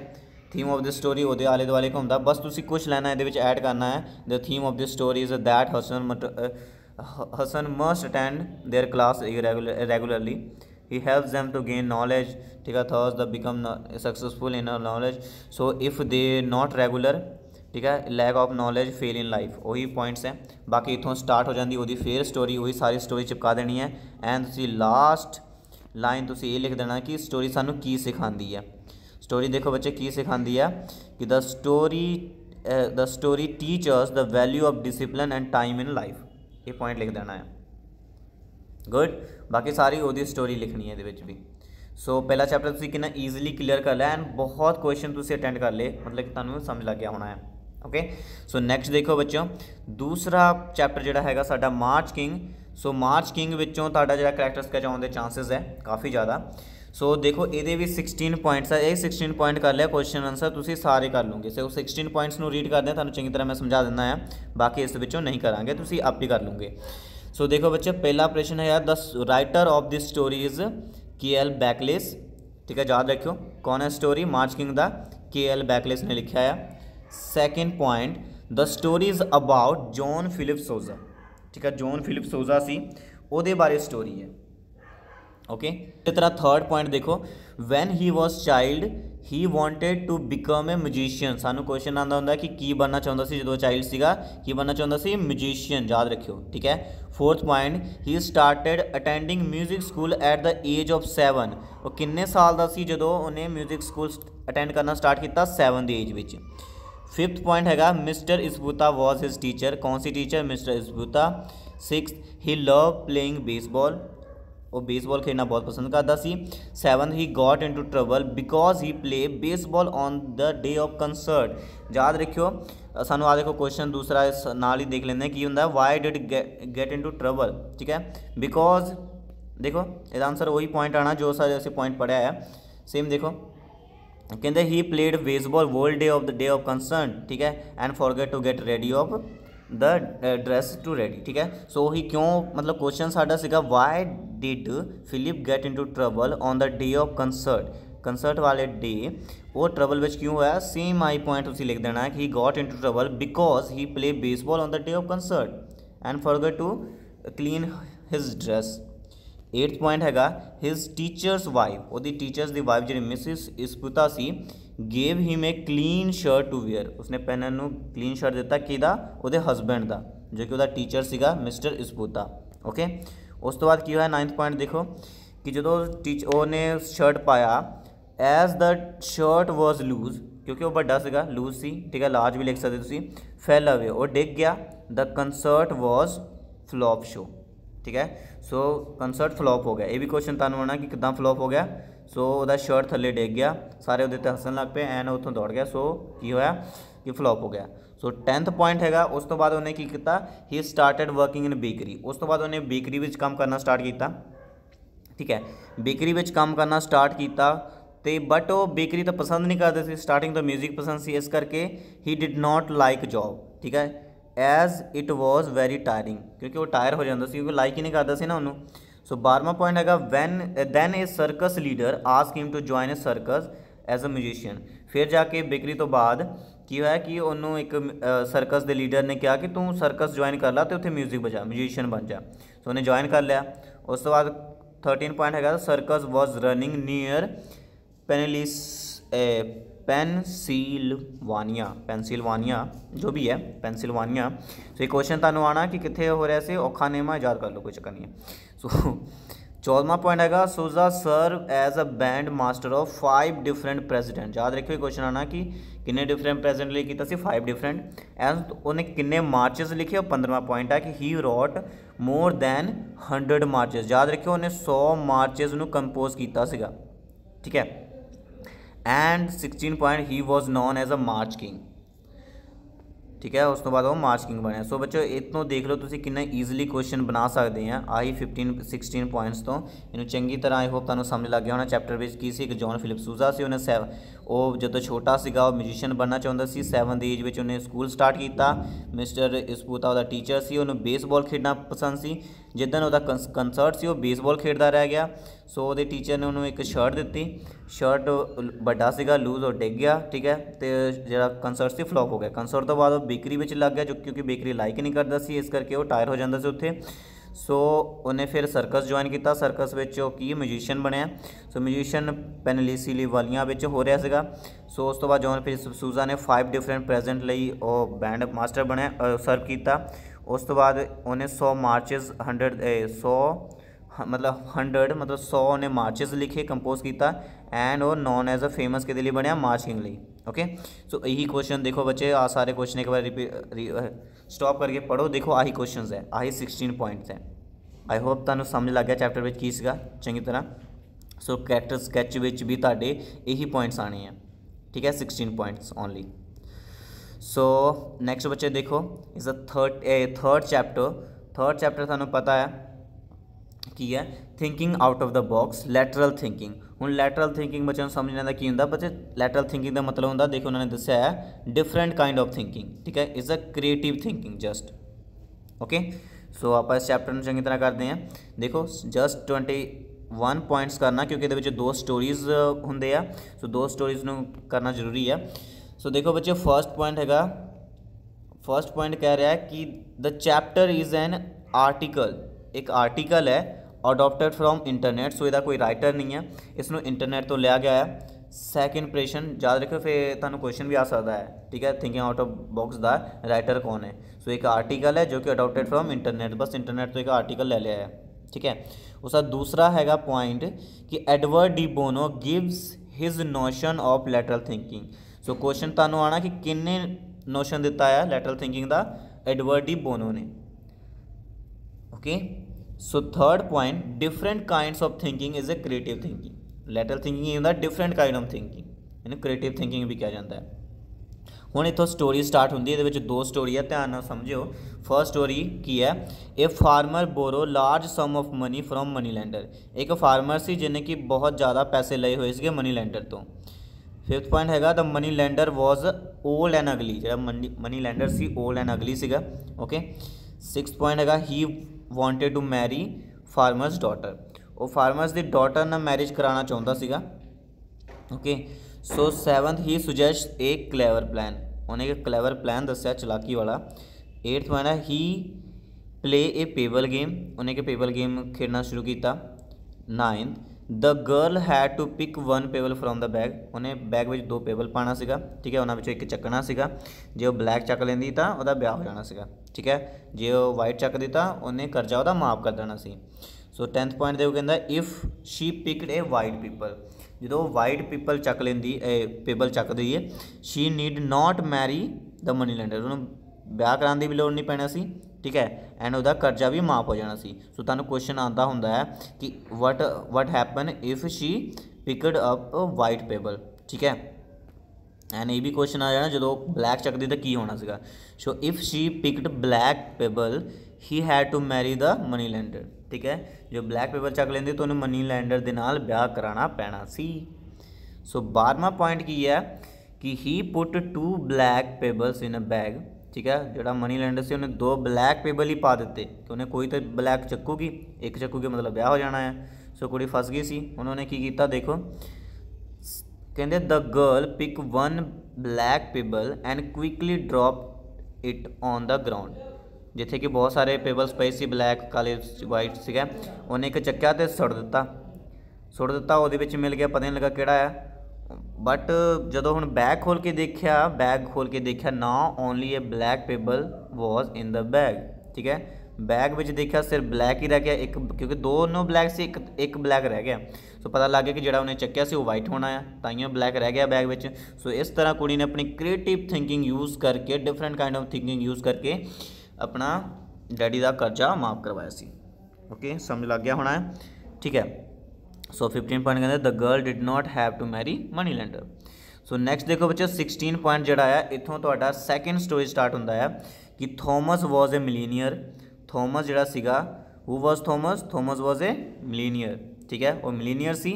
ਥੀਮ ਆਫ ਦਿਸ ਸਟੋਰੀ ਉਹਦੇ ਆਲੇ ਦੁਆਲੇ ਘੁੰਮਦਾ ਬਸ ਤੁਸੀਂ ਕੁਝ ਲੈਣਾ ਇਹਦੇ ਵਿੱਚ ਐਡ ਕਰਨਾ ਹੈ the theme of this story is that Hasan Hasan must attend their class regularly he helps them to gain knowledge ठीक है thus they become successful in knowledge so if they not regular ਠੀਕ ਹੈ lack of knowledge fail in life ਉਹੀ points ਹੈ ਬਾਕੀ ਇਥੋਂ start ਹੋ ਜਾਂਦੀ ਉਹਦੀ ਫੇਰ ਸਟੋਰੀ ਉਹੀ ਸਾਰੀ ਸਟੋਰੀ ਚਿਪਕਾ ਦੇਣੀ ਹੈ ਐਂਡ ਤੁਸੀਂ ਲਾਸਟ ਲਾਈਨ ਤੁਸੀਂ ਇਹ ਲਿਖ ਦੇਣਾ ਕਿ ਸਟੋਰੀ ਸਾਨੂੰ ਕੀ ਸਿਖਾਉਂਦੀ ਹੈ ਸਟੋਰੀ ਦੇਖੋ ਬੱਚੇ ਕੀ ਸਿਖਾਉਂਦੀ ਹੈ ਕਿ the story the story teach us the value of discipline and time in life ਇਹ ਪੁਆਇੰਟ ਲਿਖ ਦੇਣਾ ਹੈ ਗੁੱਡ ਬਾਕੀ ਸਾਰੀ ਉਹਦੀ ਸਟੋਰੀ ਲਿਖਣੀ ਹੈ ਇਹਦੇ ਵਿੱਚ ਵੀ। ਸੋ ਪਹਿਲਾ ਚੈਪਟਰ ਤੁਸੀਂ ਕਿੰਨਾ ਈਜ਼ੀਲੀ ਕਲੀਅਰ ਕਰ ਲਿਆ ਐਂਡ ਬਹੁਤ ਕੁਐਸਚਨ ਤੁਸੀਂ ਅਟੈਂਡ ਕਰ ਲਏ, ਮਤਲਬ ਕਿ ਤੁਹਾਨੂੰ ਸਮਝ ਲੱਗ ਗਿਆ ਹੋਣਾ ਹੈ। ਓਕੇ ਸੋ ਨੈਕਸਟ ਦੇਖੋ ਬੱਚਿਓ, ਦੂਸਰਾ ਚੈਪਟਰ ਜਿਹੜਾ ਹੈਗਾ ਸਾਡਾ march king so march king ਵਿੱਚੋਂ ਤੁਹਾਡਾ ਜਿਹੜਾ ਕੈਰੈਕਟਰ ਸਕੈਚ ਆਉਣ ਦੇ ਚਾਂਸਸ ਹੈ ਕਾਫੀ ਜ਼ਿਆਦਾ। ਸੋ ਦੇਖੋ ਇਹਦੇ ਵੀ 16 ਪੁਆਇੰਟਸ ਆ, ਇਹ 16 ਪੁਆਇੰਟ ਕਰ ਲਿਆ ਕੁਐਸਚਨ ਆਨਸਰ ਤੁਸੀਂ ਸਾਰੇ ਕਰ ਲਓਗੇ। ਸੋ 16 ਪੁਆਇੰਟਸ ਨੂੰ ਰੀਡ ਕਰਦੇ ਆ, ਤੁਹਾਨੂੰ ਚੰਗੀ ਤਰ੍ਹਾਂ ਮੈਂ ਸਮਝਾ ਦਿੰਦਾ ਆ। ਬਾਕੀ ਇਸ ਵਿੱਚੋਂ ਨਹੀਂ ਕਰਾਂਗੇ, ਤੁਸੀਂ ਆਪ ਹੀ ਕਰ ਲਓਗੇ। सो देखो बच्चे, पहला प्रश्न है यार the writer of this story is K L Bakeless ठीक है, याद रखियो, कौन है story march king the K L Bakeless ने लिखा है। Second point the story is about John Philip Sousa ठीक है जॉन फिलिप सोजा सी, ओदे बारे स्टोरी है। Okay okay? तरह थर्ड पॉइंट देखो when he was child he wanted to become a magician ਸਾਨੂੰ ਕੁਐਸਚਨ ਆਂਦਾ ਹੁੰਦਾ ਕਿ ਕੀ ਬਣਨਾ ਚਾਹੁੰਦਾ ਸੀ ਜਦੋਂ ਚਾਈਲਡ ਸੀਗਾ ਕੀ ਬਣਨਾ ਚਾਹੁੰਦਾ ਸੀ ਮੈਜੀਸ਼ੀਅਨ ਯਾਦ ਰੱਖਿਓ ਠੀਕ ਹੈ fourth point he started attending 뮤직 school at the age of 7 ਉਹ ਕਿੰਨੇ ਸਾਲ ਦਾ ਸੀ ਜਦੋਂ ਉਹਨੇ 뮤직 ਸਕੂਲ ਅਟੈਂਡ ਕਰਨਾ ਸਟਾਰਟ ਕੀਤਾ 7 ਦੀ ਏਜ ਵਿੱਚ ਫਿਫਥ ਪੁਆਇੰਟ ਹੈਗਾ mister Esputa was his teacher ਕੌਣ ਸੀ teacher mister Esputa sixth he love playing baseball वो बेसबॉल खेलना बहुत पसंद करता सी। Seven he got into trouble because he play baseball on the day of concert याद रखियो, सानू आ देखो क्वेश्चन दूसरा नाल ही देख लेंगे कि होंगे why did get into trouble ठीक है? बिकॉज़ देखो यद आंसर उ पॉइंट आना जो सर असं पॉइंट पढ़िया है सेम देखो। कहते he played baseball world day of the day of concern ठीक है? And forget to get ready of the dress to ready ठीक है? सो ही क्यों मतलब क्वेश्चन साढ़ा why did Philip get into trouble on the day of concert concert वाले day वो trouble विच क्यों हुआ? सेम आई पॉइंट उसी लिख देना है कि he got into trouble because he play baseball on the day of concert and further to clean his dress eighth point हैगा हिज टीचर्स वाइफ वो टीचर्स की वाइफ जी Mrs Esputa C gave him a clean shirt to wear ਉਸਨੇ ਪੈਨਨ ਨੂੰ clean shirt ਦਿੱਤਾ ਕਿਹਦਾ ਉਹਦੇ ਹਸਬੰਡ ਦਾ ਜੋ ਕਿ ਉਹਦਾ ਟੀਚਰ ਸੀਗਾ ਮਿਸਟਰ ਇਸਪੂਤਾ ਓਕੇ ਉਸ ਤੋਂ ਬਾਅਦ ਕੀ ਹੋਇਆ 9th ਪੁਆਇੰਟ ਦੇਖੋ ਕਿ ਜਦੋਂ ਟੀਚ ਉਹਨੇ ਸ਼ਰਟ ਪਾਇਆ as the shirt was loose ਕਿਉਂਕਿ ਉਹ ਵੱਡਾ ਸੀਗਾ ਲੂਜ਼ ਸੀ ਠੀਕ ਹੈ ਲਾਰਜ ਵੀ ਲਿਖ ਸਕਦੇ ਤੁਸੀਂ ਫੈਲ ਅਵੇ ਉਹ ਡਿੱਗ ਗਿਆ the concert was flop show ਠੀਕ ਹੈ ਸੋ ਕਨਸਰਟ ਫਲॉप ਹੋ ਗਿਆ ਇਹ ਵੀ ਕੁਐਸਚਨ ਤੁਹਾਨੂੰ ਆਣਾ ਕਿ ਕਿਦਾਂ ਫਲॉप ਹੋ ਗਿਆ ਸੋ ਉਹਦਾ ਸ਼ਰਟ ਥੱਲੇ ਡਿੱਗ ਗਿਆ, ਸਾਰੇ ਉਹਦੇ ਤੇ ਹੱਸਣ ਲੱਗ ਪਏ, ਐਨ ਉੱਥੋਂ ਦੌੜ ਗਿਆ। ਸੋ ਕੀ ਹੋਇਆ ਕਿ ਫਲॉप ਹੋ ਗਿਆ। ਸੋ 10th ਪੁਆਇੰਟ ਹੈਗਾ, ਉਸ ਤੋਂ ਬਾਅਦ ਉਹਨੇ ਕੀ ਕੀਤਾ? He started working in bakery ਉਸ ਤੋਂ ਬਾਅਦ ਉਹਨੇ ਬੇਕਰੀ ਵਿੱਚ ਕੰਮ ਕਰਨਾ ਸਟਾਰਟ ਕੀਤਾ। ਠੀਕ ਹੈ ਬੇਕਰੀ ਵਿੱਚ ਕੰਮ ਕਰਨਾ ਸਟਾਰਟ ਕੀਤਾ ਤੇ ਬਟ ਉਹ ਬੇਕਰੀ ਤਾਂ ਪਸੰਦ ਨਹੀਂ ਕਰਦੇ ਸੀ ਸਟਾਰਟਿੰਗ ਤੋਂ 뮤직 ਪਸੰਦ ਸੀ, ਇਸ ਕਰਕੇ he did not like job ਠੀਕ ਹੈ as it was very tiring ਕਿਉਂਕਿ ਉਹ ਟਾਇਰ ਹੋ ਜਾਂਦਾ ਸੀ, ਕਿਉਂਕਿ ਲਾਈਕ ਹੀ ਨਹੀਂ ਕਰਦਾ ਸੀ ਨਾ ਉਹਨੂੰ। ਸੋ 12ਵਾਂ ਪੁਆਇੰਟ ਹੈਗਾ when then a circus leader ask him to join a circus as a musician ਫਿਰ ਜਾ ਕੇ ਬੇਕਰੀ ਤੋਂ ਬਾਅਦ ਕੀ ਹੋਇਆ ਕਿ ਉਹਨੂੰ ਇੱਕ ਸਰਕਸ ਦੇ ਲੀਡਰ ਨੇ ਕਿਹਾ ਕਿ ਤੂੰ ਸਰਕਸ ਜੁਆਇਨ ਕਰ ਲੈ ਤੇ ਉੱਥੇ 뮤직 ਵਜਾ ਮਿਊਜ਼ੀਸ਼ੀਅਨ ਬਣ ਜਾ ਸੋ ਉਹਨੇ ਜੁਆਇਨ ਕਰ ਲਿਆ ਉਸ ਤੋਂ ਬਾਅਦ 13 ਪੁਆਇੰਟ ਹੈਗਾ ਸਰਕਸ ਵਾਸ ਰਨਿੰਗ ਨੀਅਰ ਪੈਨਲਿਸ ਪੈਨਸਿਲਵਾਨੀਆ ਪੈਨਸਿਲਵਾਨੀਆ ਜੋ ਵੀ ਹੈ ਪੈਨਸਿਲਵਾਨੀਆ ਸੋ ਇਹ ਕੁਐਸਚਨ ਤੁਹਾਨੂੰ ਆਣਾ ਕਿ ਕਿੱਥੇ ਹੋ ਰਿਹਾ ਸੀ ਔਖਾ ਨੇਮਾ ਯਾਦ ਕਰ ਲਓ ਕੋਈ ਚੱਕਰ ਨਹੀਂ ਹੈ ਸੋ 14ਵਾਂ ਪੁਆਇੰਟ ਹੈਗਾ Sousa serve as a band master of 5 different president ਯਾਦ ਰੱਖਿਓ ਇਹ ਕੁਐਸਚਨ ਆਣਾ ਕਿ ਕਿੰਨੇ ਡਿਫਰੈਂਟ ਪ੍ਰੈਜ਼ੀਡੈਂਟ ਲਈ ਕੀਤਾ ਸੀ 5 ਡਿਫਰੈਂਟ ਐਂਡ ਉਹਨੇ ਕਿੰਨੇ ਮਾਰਚਸ ਲਿਖੇ ਉਹ 15ਵਾਂ ਪੁਆਇੰਟ ਹੈ ਕਿ ਹੀ ਰੋਟ ਮੋਰ ਦੈਨ 100 ਮਾਰਚਸ ਯਾਦ ਰੱਖਿਓ ਉਹਨੇ 100 ਮਾਰਚਸ ਨੂੰ ਕੰਪੋਜ਼ ਕੀਤਾ ਸੀਗਾ ਠੀਕ ਹੈ And 16 point he was known as a march king ਠੀਕ ਹੈ, ਉਸ ਤੋਂ ਬਾਅਦ ਉਹ ਮਾਰਚ ਕਿੰਗ ਬਣਿਆ। ਸੋ ਬੱਚੋ ਇਹ ਤੋਂ ਦੇਖ ਲਓ ਤੁਸੀਂ ਕਿੰਨਾ ਈਜ਼ੀਲੀ ਕੁਐਸਚਨ ਬਣਾ ਸਕਦੇ ਆ। ਆਈ 15 16 ਪੁਆਇੰਟਸ ਤੋਂ। ਇਹਨੂੰ ਚੰਗੀ ਤਰ੍ਹਾਂ ਆਈ ਹੋਪ ਤੁਹਾਨੂੰ ਸਮਝ ਲੱਗ ਗਿਆ ਹੋਣਾ। ਚੈਪਟਰ ਵਿੱਚ ਕੀ ਸੀ? ਇੱਕ ਜੌਨ ਫਿਲਿਪ ਸੂਜ਼ਾ ਸੀ, ਉਹਨੇ ਸੈਵ ਉਹ ਜਦੋਂ ਛੋਟਾ ਸੀਗਾ, ਉਹ ਮਿਊਜ਼ੀਸ਼ੀਅਨ ਬਣਨਾ ਚਾਹੁੰਦਾ ਸੀ। 7 ਦੀ ਏਜ ਵਿੱਚ ਉਹਨੇ ਸਕੂਲ ਸਟਾਰਟ ਕੀਤਾ। ਮਿਸਟਰ ਇਸਪੂਤਾ ਉਹਦਾ ਟੀਚਰ ਸੀ। ਉਹਨੂੰ ਬੇਸਬਾਲ ਖੇਡਣਾ ਪਸੰਦ ਸੀ। ਜਿੱਦਨ ਉਹਦਾ ਕੰਸਰਟ ਸੀ, ਉਹ ਬੇਸਬਾਲ ਖੇਡਦਾ ਰਹਿ ਗਿਆ। ਸੋ ਉਹਦੇ ਟੀਚਰ ਨੇ ਉਹਨੂੰ ਇੱਕ ਸ਼ਰਟ ਦਿੱਤੀ। ਸ਼ਰਟ ਵੱਡਾ ਸੀਗਾ ਲੂਜ਼ ਉਹ ਡਿੱਗ ਗਿਆ, ਠੀਕ ਹੈ? ਤੇ ਜਿਹੜਾ ਕੰਸਰਟ ਸੀ ਫਲॉप ਹੋ ਗਿਆ। ਕੰਸਰਟ ਤੋਂ ਬਾਅਦ ਉਹ ਬੇਕਰੀ ਵਿੱਚ ਲੱਗ ਗਿਆ, ਜੋ ਕਿਉਂਕਿ ਬੇਕਰੀ ਲਾਈਕ ਨਹੀਂ ਕਰਦਾ ਸੀ, ਇਸ ਕਰਕੇ ਉਹ ਟਾਇਰ ਹੋ ਜਾਂਦਾ ਸੀ ਉੱਥੇ। ਸੋ ਉਹਨੇ ਫਿਰ ਸਰਕਸ ਜੁਆਇਨ ਕੀਤਾ। ਸਰਕਸ ਵਿੱਚ ਉਹ ਕੀ? ਮਿਊਜ਼ੀਸ਼ੀਅਨ ਬਣਿਆ। ਸੋ ਮਿਊਜ਼ੀਸ਼ੀਅਨ ਪੈਨਲੀਸੀਲੀ ਵਾਲੀਆਂ ਵਿੱਚ ਹੋ ਰਿਹਾ ਸੀਗਾ। ਸੋ ਉਸ ਤੋਂ ਬਾਅਦ ਜੌਨ ਫਿਰ ਸੂਜ਼ਾ ਨੇ 5 ਡਿਫਰੈਂਟ ਪ੍ਰੈਜ਼ੈਂਟ ਲਈ ਉਹ ਬੈਂਡ ਮਾਸਟਰ ਬਣਿਆ ਸਰਵ ਕੀਤਾ। ਉਸ ਤੋਂ ਬਾਅਦ ਉਹਨੇ 100 ਮਾਰਚਸ 100 100 ਮਤਲਬ 100 ਮਤਲਬ 100 ਉਹਨੇ ਮਾਰਚਸ ਲਿਖੇ ਕੰਪੋਜ਼ ਕੀਤਾ ਐਂਡ ਉਹ ਨੋਨ ਐਜ਼ ਅ ਫੇਮਸ ਕਿਹਦੇ ਲਈ ਬਣਿਆ ਮਾਰਚਿੰਗ ਲਈ ਓਕੇ ਸੋ ਇਹੀ ਕੁਐਸਚਨ ਦੇਖੋ ਬੱਚੇ ਆ ਸਾਰੇ ਕੁਐਸਚਨ ਇੱਕ ਵਾਰ ਸਟਾਪ ਕਰਕੇ ਪੜੋ ਦੇਖੋ ਆਹੀ ਕੁਐਸਚਨਸ ਹੈ ਆਹੀ 16 ਪੁਆਇੰਟਸ ਹੈ ਆਈ ਹੋਪ ਤੁਹਾਨੂੰ ਸਮਝ ਲੱਗ ਗਿਆ ਚੈਪਟਰ ਵਿੱਚ ਕੀ ਸੀਗਾ ਚੰਗੀ ਤਰ੍ਹਾਂ ਸੋ ਕੈਰੈਕਟਰ ਸਕੈਚ ਵਿੱਚ ਵੀ ਤੁਹਾਡੇ ਇਹੀ ਪੁਆਇੰਟਸ ਆਣੇ ਆ ਠੀਕ ਹੈ 16 ਪੁਆਇੰਟਸ ਓਨਲੀ ਸੋ ਨੈਕਸਟ ਬੱਚੇ ਦੇਖੋ is a third third chapter third chapter ਤੁਹਾਨੂੰ ਪਤਾ ਹੈ ਕੀ ਹੈ thinking out of the box lateral thinking ਹੁਣ ਲੈਟਰਲ ਥਿੰਕਿੰਗ ਬੱਚਿਆਂ ਨੂੰ ਸਮਝਣਾ ਦਾ ਕੀ ਹੁੰਦਾ ਬੱਚੇ ਲੈਟਰਲ ਥਿੰਕਿੰਗ ਦਾ ਮਤਲਬ ਹੁੰਦਾ ਦੇਖੋ ਉਹਨਾਂ ਨੇ ਦੱਸਿਆ ਹੈ ਡਿਫਰੈਂਟ ਕਾਈਂਡ ਆਫ ਥਿੰਕਿੰਗ ਠੀਕ ਹੈ is a creative thinking just okay so ਆਪਾਂ ਇਸ ਚੈਪਟਰ ਨੂੰ ਚੰਗੀ ਤਰ੍ਹਾਂ ਕਰਦੇ ਹਾਂ ਦੇਖੋ ਜਸਟ 21 ਪੁਆਇੰਟਸ ਕਰਨਾ ਕਿਉਂਕਿ ਇਹਦੇ ਵਿੱਚ ਦੋ ਸਟੋਰੀਜ਼ ਹੁੰਦੇ ਆ ਸੋ ਦੋ ਸਟੋਰੀਜ਼ ਨੂੰ ਕਰਨਾ ਜ਼ਰੂਰੀ ਆ ਸੋ ਦੇਖੋ ਬੱਚੇ ਫਰਸਟ ਪੁਆਇੰਟ ਹੈਗਾ ਫਰਸਟ ਪੁਆਇੰਟ ਕਹਿ ਰਿਹਾ ਹੈ ਕਿ the chapter is an article ਇੱਕ ਆਰਟੀਕਲ ਹੈ ਅਡਾਪਟਡ ਫਰੋਮ ਇੰਟਰਨੈਟ ਸੋ ਇਹਦਾ ਕੋਈ ਰਾਈਟਰ ਨਹੀਂ ਹੈ ਇਸ ਨੂੰ ਇੰਟਰਨੈਟ ਤੋਂ ਲਿਆ ਗਿਆ ਹੈ ਸੈਕਿੰਡ ਇੰਪ੍ਰੈਸ਼ਨ ਯਾਦ ਰੱਖੋ ਫਿਰ ਤੁਹਾਨੂੰ ਕੁਐਸਚਨ ਵੀ ਆ ਸਕਦਾ ਹੈ ਠੀਕ ਹੈ thinking out of box the writer ਕੌਣ ਹੈ ਸੋ ਇੱਕ ਆਰਟੀਕਲ ਹੈ ਜੋ ਕਿ adapted from internet bus internet ਤੋਂ ਇੱਕ ਆਰਟੀਕਲ ਲੈ ਲਿਆ ਹੈ ਠੀਕ ਹੈ ਉਸ ਦਾ ਦੂਸਰਾ ਹੈਗਾ ਪੁਆਇੰਟ ਕਿ Edward de Bono gives his notion of lateral thinking so question ਤੁਹਾਨੂੰ ਆਣਾ ਕਿ ਕਿੰਨੇ ਨੋਸ਼ਨ ਦਿੱਤਾ ਹੈ ਲੈਟਰਲ ਥਿੰਕਿੰਗ ਦਾ ਐਡਵਰਡ ਡੀ ਬੋਨੋ ਨੇ okay so third point different kinds of thinking is a creative thinking lateral thinking ਇਹ ਹੁੰਦਾ different kind of thinking ਇਹਨੂੰ ਕ੍ਰੀਏਟਿਵ ਥਿੰਕਿੰਗ ਵੀ ਕਿਹਾ ਜਾਂਦਾ ਹੈ ਹੁਣ ਇਥੋਂ ਸਟੋਰੀ ਸਟਾਰਟ ਹੁੰਦੀ ਹੈ ਇਹਦੇ ਵਿੱਚ ਦੋ ਸਟੋਰੀ ਹੈ ਧਿਆਨ ਨਾਲ ਸਮਝਿਓ ਫਰਸਟ ਸਟੋਰੀ ਕੀ ਹੈ ਇਹ farmer borrow large sum of money from money lender ਇੱਕ ਫਾਰਮਰ ਸੀ ਜਿਹਨੇ ਕਿ ਬਹੁਤ ਜ਼ਿਆਦਾ ਪੈਸੇ ਲਏ ਹੋਏ ਸੀਗੇ ਮਨੀ ਲੈਂਡਰ ਤੋਂ ਫਿਫਥ ਪੁਆਇੰਟ ਹੈਗਾ the money lender was old and ugly ਜਿਹੜਾ ਮਨੀ ਲੈਂਡਰ ਸੀ ਓਲਡ ਐਂਡ ਅਗਲੀ ਸੀਗਾ ਓਕੇ ਸਿਕਸਥ ਪੁਆਇੰਟ ਹੈਗਾ ਹੀ wanted to marry farmer's daughter ਉਹ ਫਾਰਮਰਸ ਦੀ ਡਾਟਰ ਨਾਲ ਮੈਰਿਜ ਕਰਾਉਣਾ ਚਾਹੁੰਦਾ ਸੀਗਾ okay so 7th he suggest a clever plan ਉਹਨੇ ਇੱਕ ਕਲੇਵਰ ਪਲਾਨ ਦੱਸਿਆ ਚਲਾਕੀ ਵਾਲਾ 8th ਵਨ ਹੈ he play a pebble game ਉਹਨੇ ਇੱਕ ਪੇਬਲ ਗੇਮ ਖੇਡਣਾ ਸ਼ੁਰੂ ਕੀਤਾ 9th the girl had to pick one pebble from the bag ਉਹਨੇ ਬੈਗ ਵਿੱਚ ਦੋ ਪੇਬਲ ਪਾਣਾ ਸੀਗਾ ਠੀਕ ਹੈ ਉਹਨਾਂ ਵਿੱਚੋਂ ਇੱਕ ਚੱਕਣਾ ਸੀਗਾ ਜੇ ਉਹ ਬਲੈਕ ਚੱਕ ਲੈਂਦੀ ਤਾਂ ਉਹਦਾ ਵਿਆਹ ਹੋ ਜਾਣਾ ਸੀਗਾ ਠੀਕ ਹੈ? ਜੇ ਉਹ ਵਾਈਟ ਚੱਕ ਦਿੱਤਾ, ਉਹਨੇ ਕਰਜ਼ਾ ਉਹਦਾ ਮਾਫ ਕਰ ਦੇਣਾ ਸੀ। ਸੋ 10th ਪੁਆਇੰਟ ਦੇ ਉਹ ਕਹਿੰਦਾ if she picked a white pebble ਜਦੋਂ ਵਾਈਟ ਪੀਪਲ ਚੱਕ ਲੈਂਦੀ ਪੇਬਲ ਚੱਕਦੀ ਹੈ she need not marry the money lender ਉਹਨੂੰ ਵਿਆਹ ਕਰਾਉਣ ਦੀ ਵੀ ਲੋੜ ਨਹੀਂ ਪੈਣਾ ਸੀ, ਠੀਕ ਹੈ? ਐਂਡ ਉਹਦਾ ਕਰਜ਼ਾ ਵੀ ਮਾਫ ਹੋ ਜਾਣਾ ਸੀ। ਸੋ ਤੁਹਾਨੂੰ ਕੁਐਸਚਨ ਆਉਂਦਾ ਹੁੰਦਾ ਹੈ ਕਿ what what happen if she picked up white pebble ਠੀਕ ਹੈ? ਐਂਡ ਇਹ ਵੀ ਕੁਐਸਚਨ ਆ ਜਾਣਾ ਜਦੋਂ ਬਲੈਕ ਚੱਕਦੀ ਤਾਂ ਕੀ ਹੋਣਾ ਸੀਗਾ so if she picked black pebble he had to marry the money lender ਠੀਕ ਹੈ ਜੋ ਬਲੈਕ ਪੇਬਲ ਚੱਕ ਲੈਂਦੀ ਤਾਂ ਉਹਨੂੰ ਮਨੀ ਲੈਂਡਰ ਦੇ ਨਾਲ ਵਿਆਹ ਕਰਾਉਣਾ ਪੈਣਾ ਸੀ ਸੋ 12ਵਾਂ ਪੁਆਇੰਟ ਕੀ ਹੈ ਕਿ he put two black pebbles in a bag ਠੀਕ ਹੈ ਜਿਹੜਾ ਮਨੀ ਲੈਂਡਰ ਸੀ ਉਹਨੇ ਦੋ ਬਲੈਕ ਪੇਬਲ ਹੀ ਪਾ ਦਿੱਤੇ ਕਿ ਉਹਨੇ ਕੋਈ ਤਾਂ ਬਲੈਕ ਚੱਕੂਗੀ ਇੱਕ ਚੱਕੂਗੀ ਮਤਲਬ ਵਿਆਹ ਹੋ ਜਾਣਾ ਹੈ ਸੋ ਕੁੜੀ ਫਸ ਗਈ ਸੀ ਉਹਨਾਂ ਨੇ ਕੀ ਕੀਤਾ ਦੇਖੋ ਕਹਿੰਦੇ the girl pick one black pebble and quickly drop it on the ground ਜਿੱਥੇ ਕਿ ਬਹੁਤ ਸਾਰੇ ਪੇਬਲਸ ਪਏ ਸੀ ਬਲੈਕ ਕਾਲੇ ਵਾਈਟ ਸੀਗਾ। ਉਹਨੇ ਇੱਕ ਚੱਕਿਆ ਤੇ ਸੁੱਟ ਦਿੱਤਾ। ਸੁੱਟ ਦਿੱਤਾ, ਉਹਦੇ ਵਿੱਚ ਮਿਲ ਗਿਆ, ਪਤਾ ਨਹੀਂ ਲੱਗਾ ਕਿਹੜਾ ਆ। ਬਟ ਜਦੋਂ ਹੁਣ ਬੈਗ ਖੋਲ ਕੇ ਦੇਖਿਆ ਬੈਗ ਖੋਲ ਕੇ ਦੇਖਿਆ, ਨਾ only a black pebble was in the bag ਠੀਕ ਹੈ? ਬੈਗ ਵਿੱਚ ਦੇਖਿਆ, ਸਿਰਫ ਬਲੈਕ ਹੀ ਰਹਿ ਗਿਆ, ਇੱਕ, ਕਿਉਂਕਿ ਦੋਨੋਂ ਬਲੈਕ ਸੀ, ਇੱਕ ਇੱਕ ਬਲੈਕ ਰਹਿ ਗਿਆ। ਸੋ ਪਤਾ ਲੱਗ ਗਿਆ ਕਿ ਜਿਹੜਾ ਉਹਨੇ ਚੱਕਿਆ ਸੀ ਉਹ ਵਾਈਟ ਹੋਣਾ ਆ ਤਾਈਓ ਬਲੈਕ ਰਹਿ ਗਿਆ ਬੈਗ ਵਿੱਚ ਸੋ ਇਸ ਤਰ੍ਹਾਂ ਕੁੜੀ ਨੇ ਆਪਣੀ ਕ੍ਰੀਏਟਿਵ ਥਿੰਕਿੰਗ ਯੂਜ਼ ਕਰਕੇ different kind of thinking use ਕਰਕੇ ਆਪਣਾ ਡੈਡੀ ਦਾ ਕਰਜ਼ਾ ਮਾਫ ਕਰਵਾਇਆ ਸੀ ਓਕੇ ਸਮਝ ਲੱਗ ਗਿਆ ਹੋਣਾ ਹੈ ਠੀਕ ਹੈ ਸੋ 15 ਪੁਆਇੰਟ ਕਹਿੰਦੇ the girl did not have to marry money lender so next ਦੇਖੋ ਬੱਚੇ 16 ਪੁਆਇੰਟ ਜਿਹੜਾ ਆ ਇੱਥੋਂ ਤੁਹਾਡਾ ਸੈਕੰਡ ਸਟੋਰੀ ਸਟਾਰਟ ਹੁੰਦਾ ਹੈ ਕਿ Thomas was a millionaire Thomas ਜਿਹੜਾ ਸੀਗਾ who was Thomas Thomas was a millionaire ठीक है और millionaire C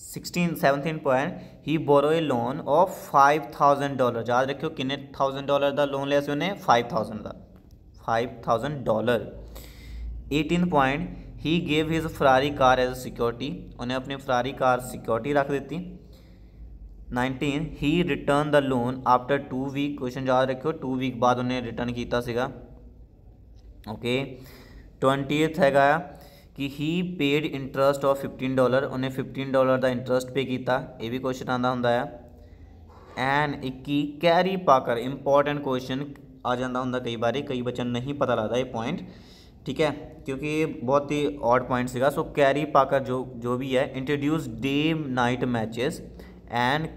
sixteen seventeen point he borrow a loan of five thousand dollar याद रखियो किन्ने थाउज़ेंड डॉलर का लोन लिया उन्हें फाइव थाउज़ेंड का five thousand dollar eighteen point he gave his Ferrari car as security उन्हें अपनी फरारी कार सिक्योरिटी रख दी nineteen he return the loan after two week question याद रखियो टू वीक बाद उन्हें रिटर्न किया ओके ट्वेंटीथ हैगा कि he paid interest of fifteen dollar उन्हें फिफ्टीन डॉलर का इंट्रस्ट पे किया भी क्वेश्चन आता हों। एन इक्की कैरी पाकर इंपॉर्टेंट क्वेश्चन आ जाता होंगे कई बार। कई बच्चों नहीं पता लगता ये पॉइंट ठीक है? क्योंकि ये बहुत ही ऑड पॉइंट है सो कैरी पाकर जो जो भी है introduce day night matches and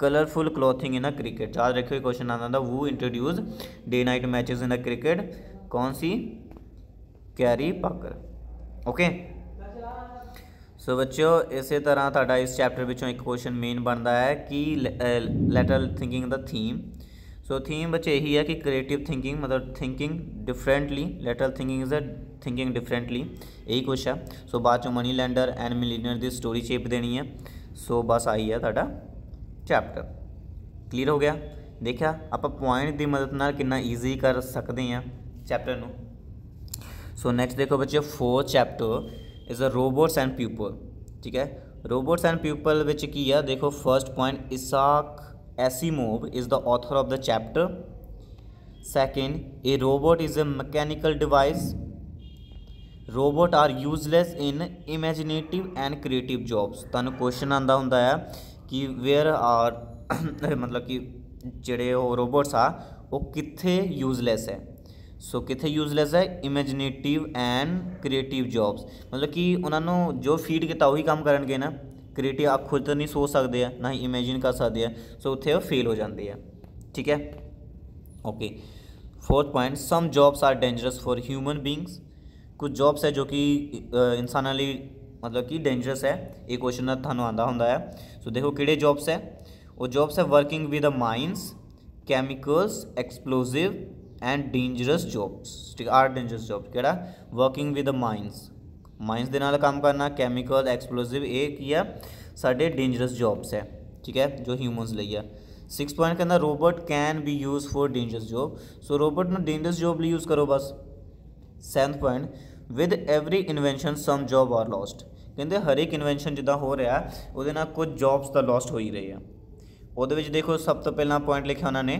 colourful clothing in a cricket याद रखियो क्वेश्चन आता था वो introduce day night matches in a cricket कौन सी? कैरी पाकर। ਓਕੇ ਸੋ ਬੱਚਿਓ, ਇਸੇ ਤਰ੍ਹਾਂ ਤੁਹਾਡਾ ਇਸ ਚੈਪਟਰ ਵਿੱਚੋਂ ਇੱਕ ਕੁਐਸਚਨ ਮੇਨ ਬਣਦਾ ਹੈ ਕਿ ਲੈਟਰਲ ਥਿੰਕਿੰਗ ਦਾ ਥੀਮ ਸੋ ਥੀਮ ਬੱਚੇ ਇਹੀ ਹੈ ਕਿ ਕ੍ਰੀਏਟਿਵ ਥਿੰਕਿੰਗ ਮਤਲਬ thinking differently lateral thinking is a thinking differently ਇਹੀ ਕੁਛ ਹੈ ਸੋ ਬਾਅਦ ਚੋਂ ਮਨੀ ਲੈਂਡਰ ਐਂਡ ਮਿਲੀਨੀਅਰ ਦੀ ਸਟੋਰੀ ਚੇਪ ਦੇਣੀ ਹੈ। ਸੋ ਬਸ ਆਈ ਹੈ ਤੁਹਾਡਾ ਚੈਪਟਰ ਕਲੀਅਰ ਹੋ ਗਿਆ? ਦੇਖਿਆ, ਆਪਾਂ ਪੁਆਇੰਟ ਦੀ ਮਦਦ ਨਾਲ ਕਿੰਨਾ ਈਜ਼ੀ ਕਰ ਸਕਦੇ ਹਾਂ ਚੈਪਟਰ ਨੂੰ। ਸੋ ਨੈਕਸਟ ਦੇਖੋ ਬੱਚੇ fourth chapter is a robots and people ਠੀਕ ਹੈ ਰੋਬੋਟਸ ਐਂਡ ਪੀਪਲ ਵਿੱਚ ਕੀ ਆ ਦੇਖੋ first point Isaac Asimov is the author of the chapter. Second, a robot is a mechanical device. Robot are useless in imaginative and creative jobs. ਤੁਹਾਨੂੰ question ਆਂਦਾ ਹੁੰਦਾ ਹੈ ਕਿ ਵੇਅਰ ਆਰ ਮਤਲਬ ਕਿ ਜਿਹੜੇ ਉਹ ਰੋਬੋਟਸ ਆ ਉਹ ਕਿੱਥੇ ਯੂਜ਼ਲੈਸ ਹੈ ਸੋ ਕਿੱਥੇ ਯੂਜ਼ਲੈਸ ਹੈ ਇਮੇਜਿਨੇਟਿਵ ਐਂਡ ਕ੍ਰੀਏਟਿਵ ਜੌਬਸ ਮਤਲਬ ਕਿ ਉਹਨਾਂ ਨੂੰ ਜੋ ਫੀਡ ਕੀਤਾ ਉਹੀ ਕੰਮ ਕਰਨਗੇ ਨਾ ਕ੍ਰੀਏਟਿਵ ਆਪ ਖੁਦ ਤਾਂ ਨਹੀਂ ਸੋਚ ਸਕਦੇ ਆ ਨਾ ਹੀ ਇਮੇਜਿਨ ਕਰ ਸਕਦੇ ਆ ਸੋ ਉੱਥੇ ਉਹ ਫੇਲ ਹੋ ਜਾਂਦੇ ਆ ਠੀਕ ਹੈ okay fourth point some jobs are dangerous for human beings कुछ जॉब्स है जो कि इंसाना ਲਈ ਮਤਲਬ ਕਿ ਡੇਂਜਰਸ ਹੈ ਇਹ ਕੁਐਸਚਨ ਨਾਲ ਤੁਹਾਨੂੰ ਆਂਦਾ ਹੁੰਦਾ ਹੈ ਸੋ ਦੇਖੋ ਕਿਹੜੇ ਜੌਬਸ ਹੈ ਉਹ ਜੌਬਸ ਹੈ working with the mines chemicals explosive and dangerous jobs ਠੀਕ ਆਰ ਡੇਂਜਰਸ ਜੌਬ ਕਿਹੜਾ ਵਰਕਿੰਗ ਵਿਦ ਮਾਈਨਸ ਮਾਈਨਸ ਦੇ ਨਾਲ ਕੰਮ ਕਰਨਾ ਕੈਮੀਕਲ ਐਕਸਪਲੋਸਿਵ ਇਹ ਕੀ ਆ ਸਾਡੇ ਡੇਂਜਰਸ ਜੌਬਸ ਹੈ ठीक है जो ह्यूमंस लिए है सिक्स पॉइंट कहना robot can be use for dangerous job so robot ने डेंजरस जॉब यूज़ करो बस seventh point with every invention some job are lost ਕਹਿੰਦੇ ਹਰ ਇੱਕ ਇਨਵੈਂਸ਼ਨ ਜਿੱਦਾਂ ਹੋ ਰਿਹਾ ਉਹਦੇ ਨਾਲ ਕੁਝ ਜੌਬਸ ਤਾਂ ਲਾਸਟ ਹੋ ਹੀ ਰਹੀ ਆ ਉਹਦੇ ਵਿੱਚ ਦੇਖੋ ਸਭ ਤੋਂ ਪਹਿਲਾਂ ਪੁਆਇੰਟ ਲਿਖਿਆ ਉਹਨਾਂ ਨੇ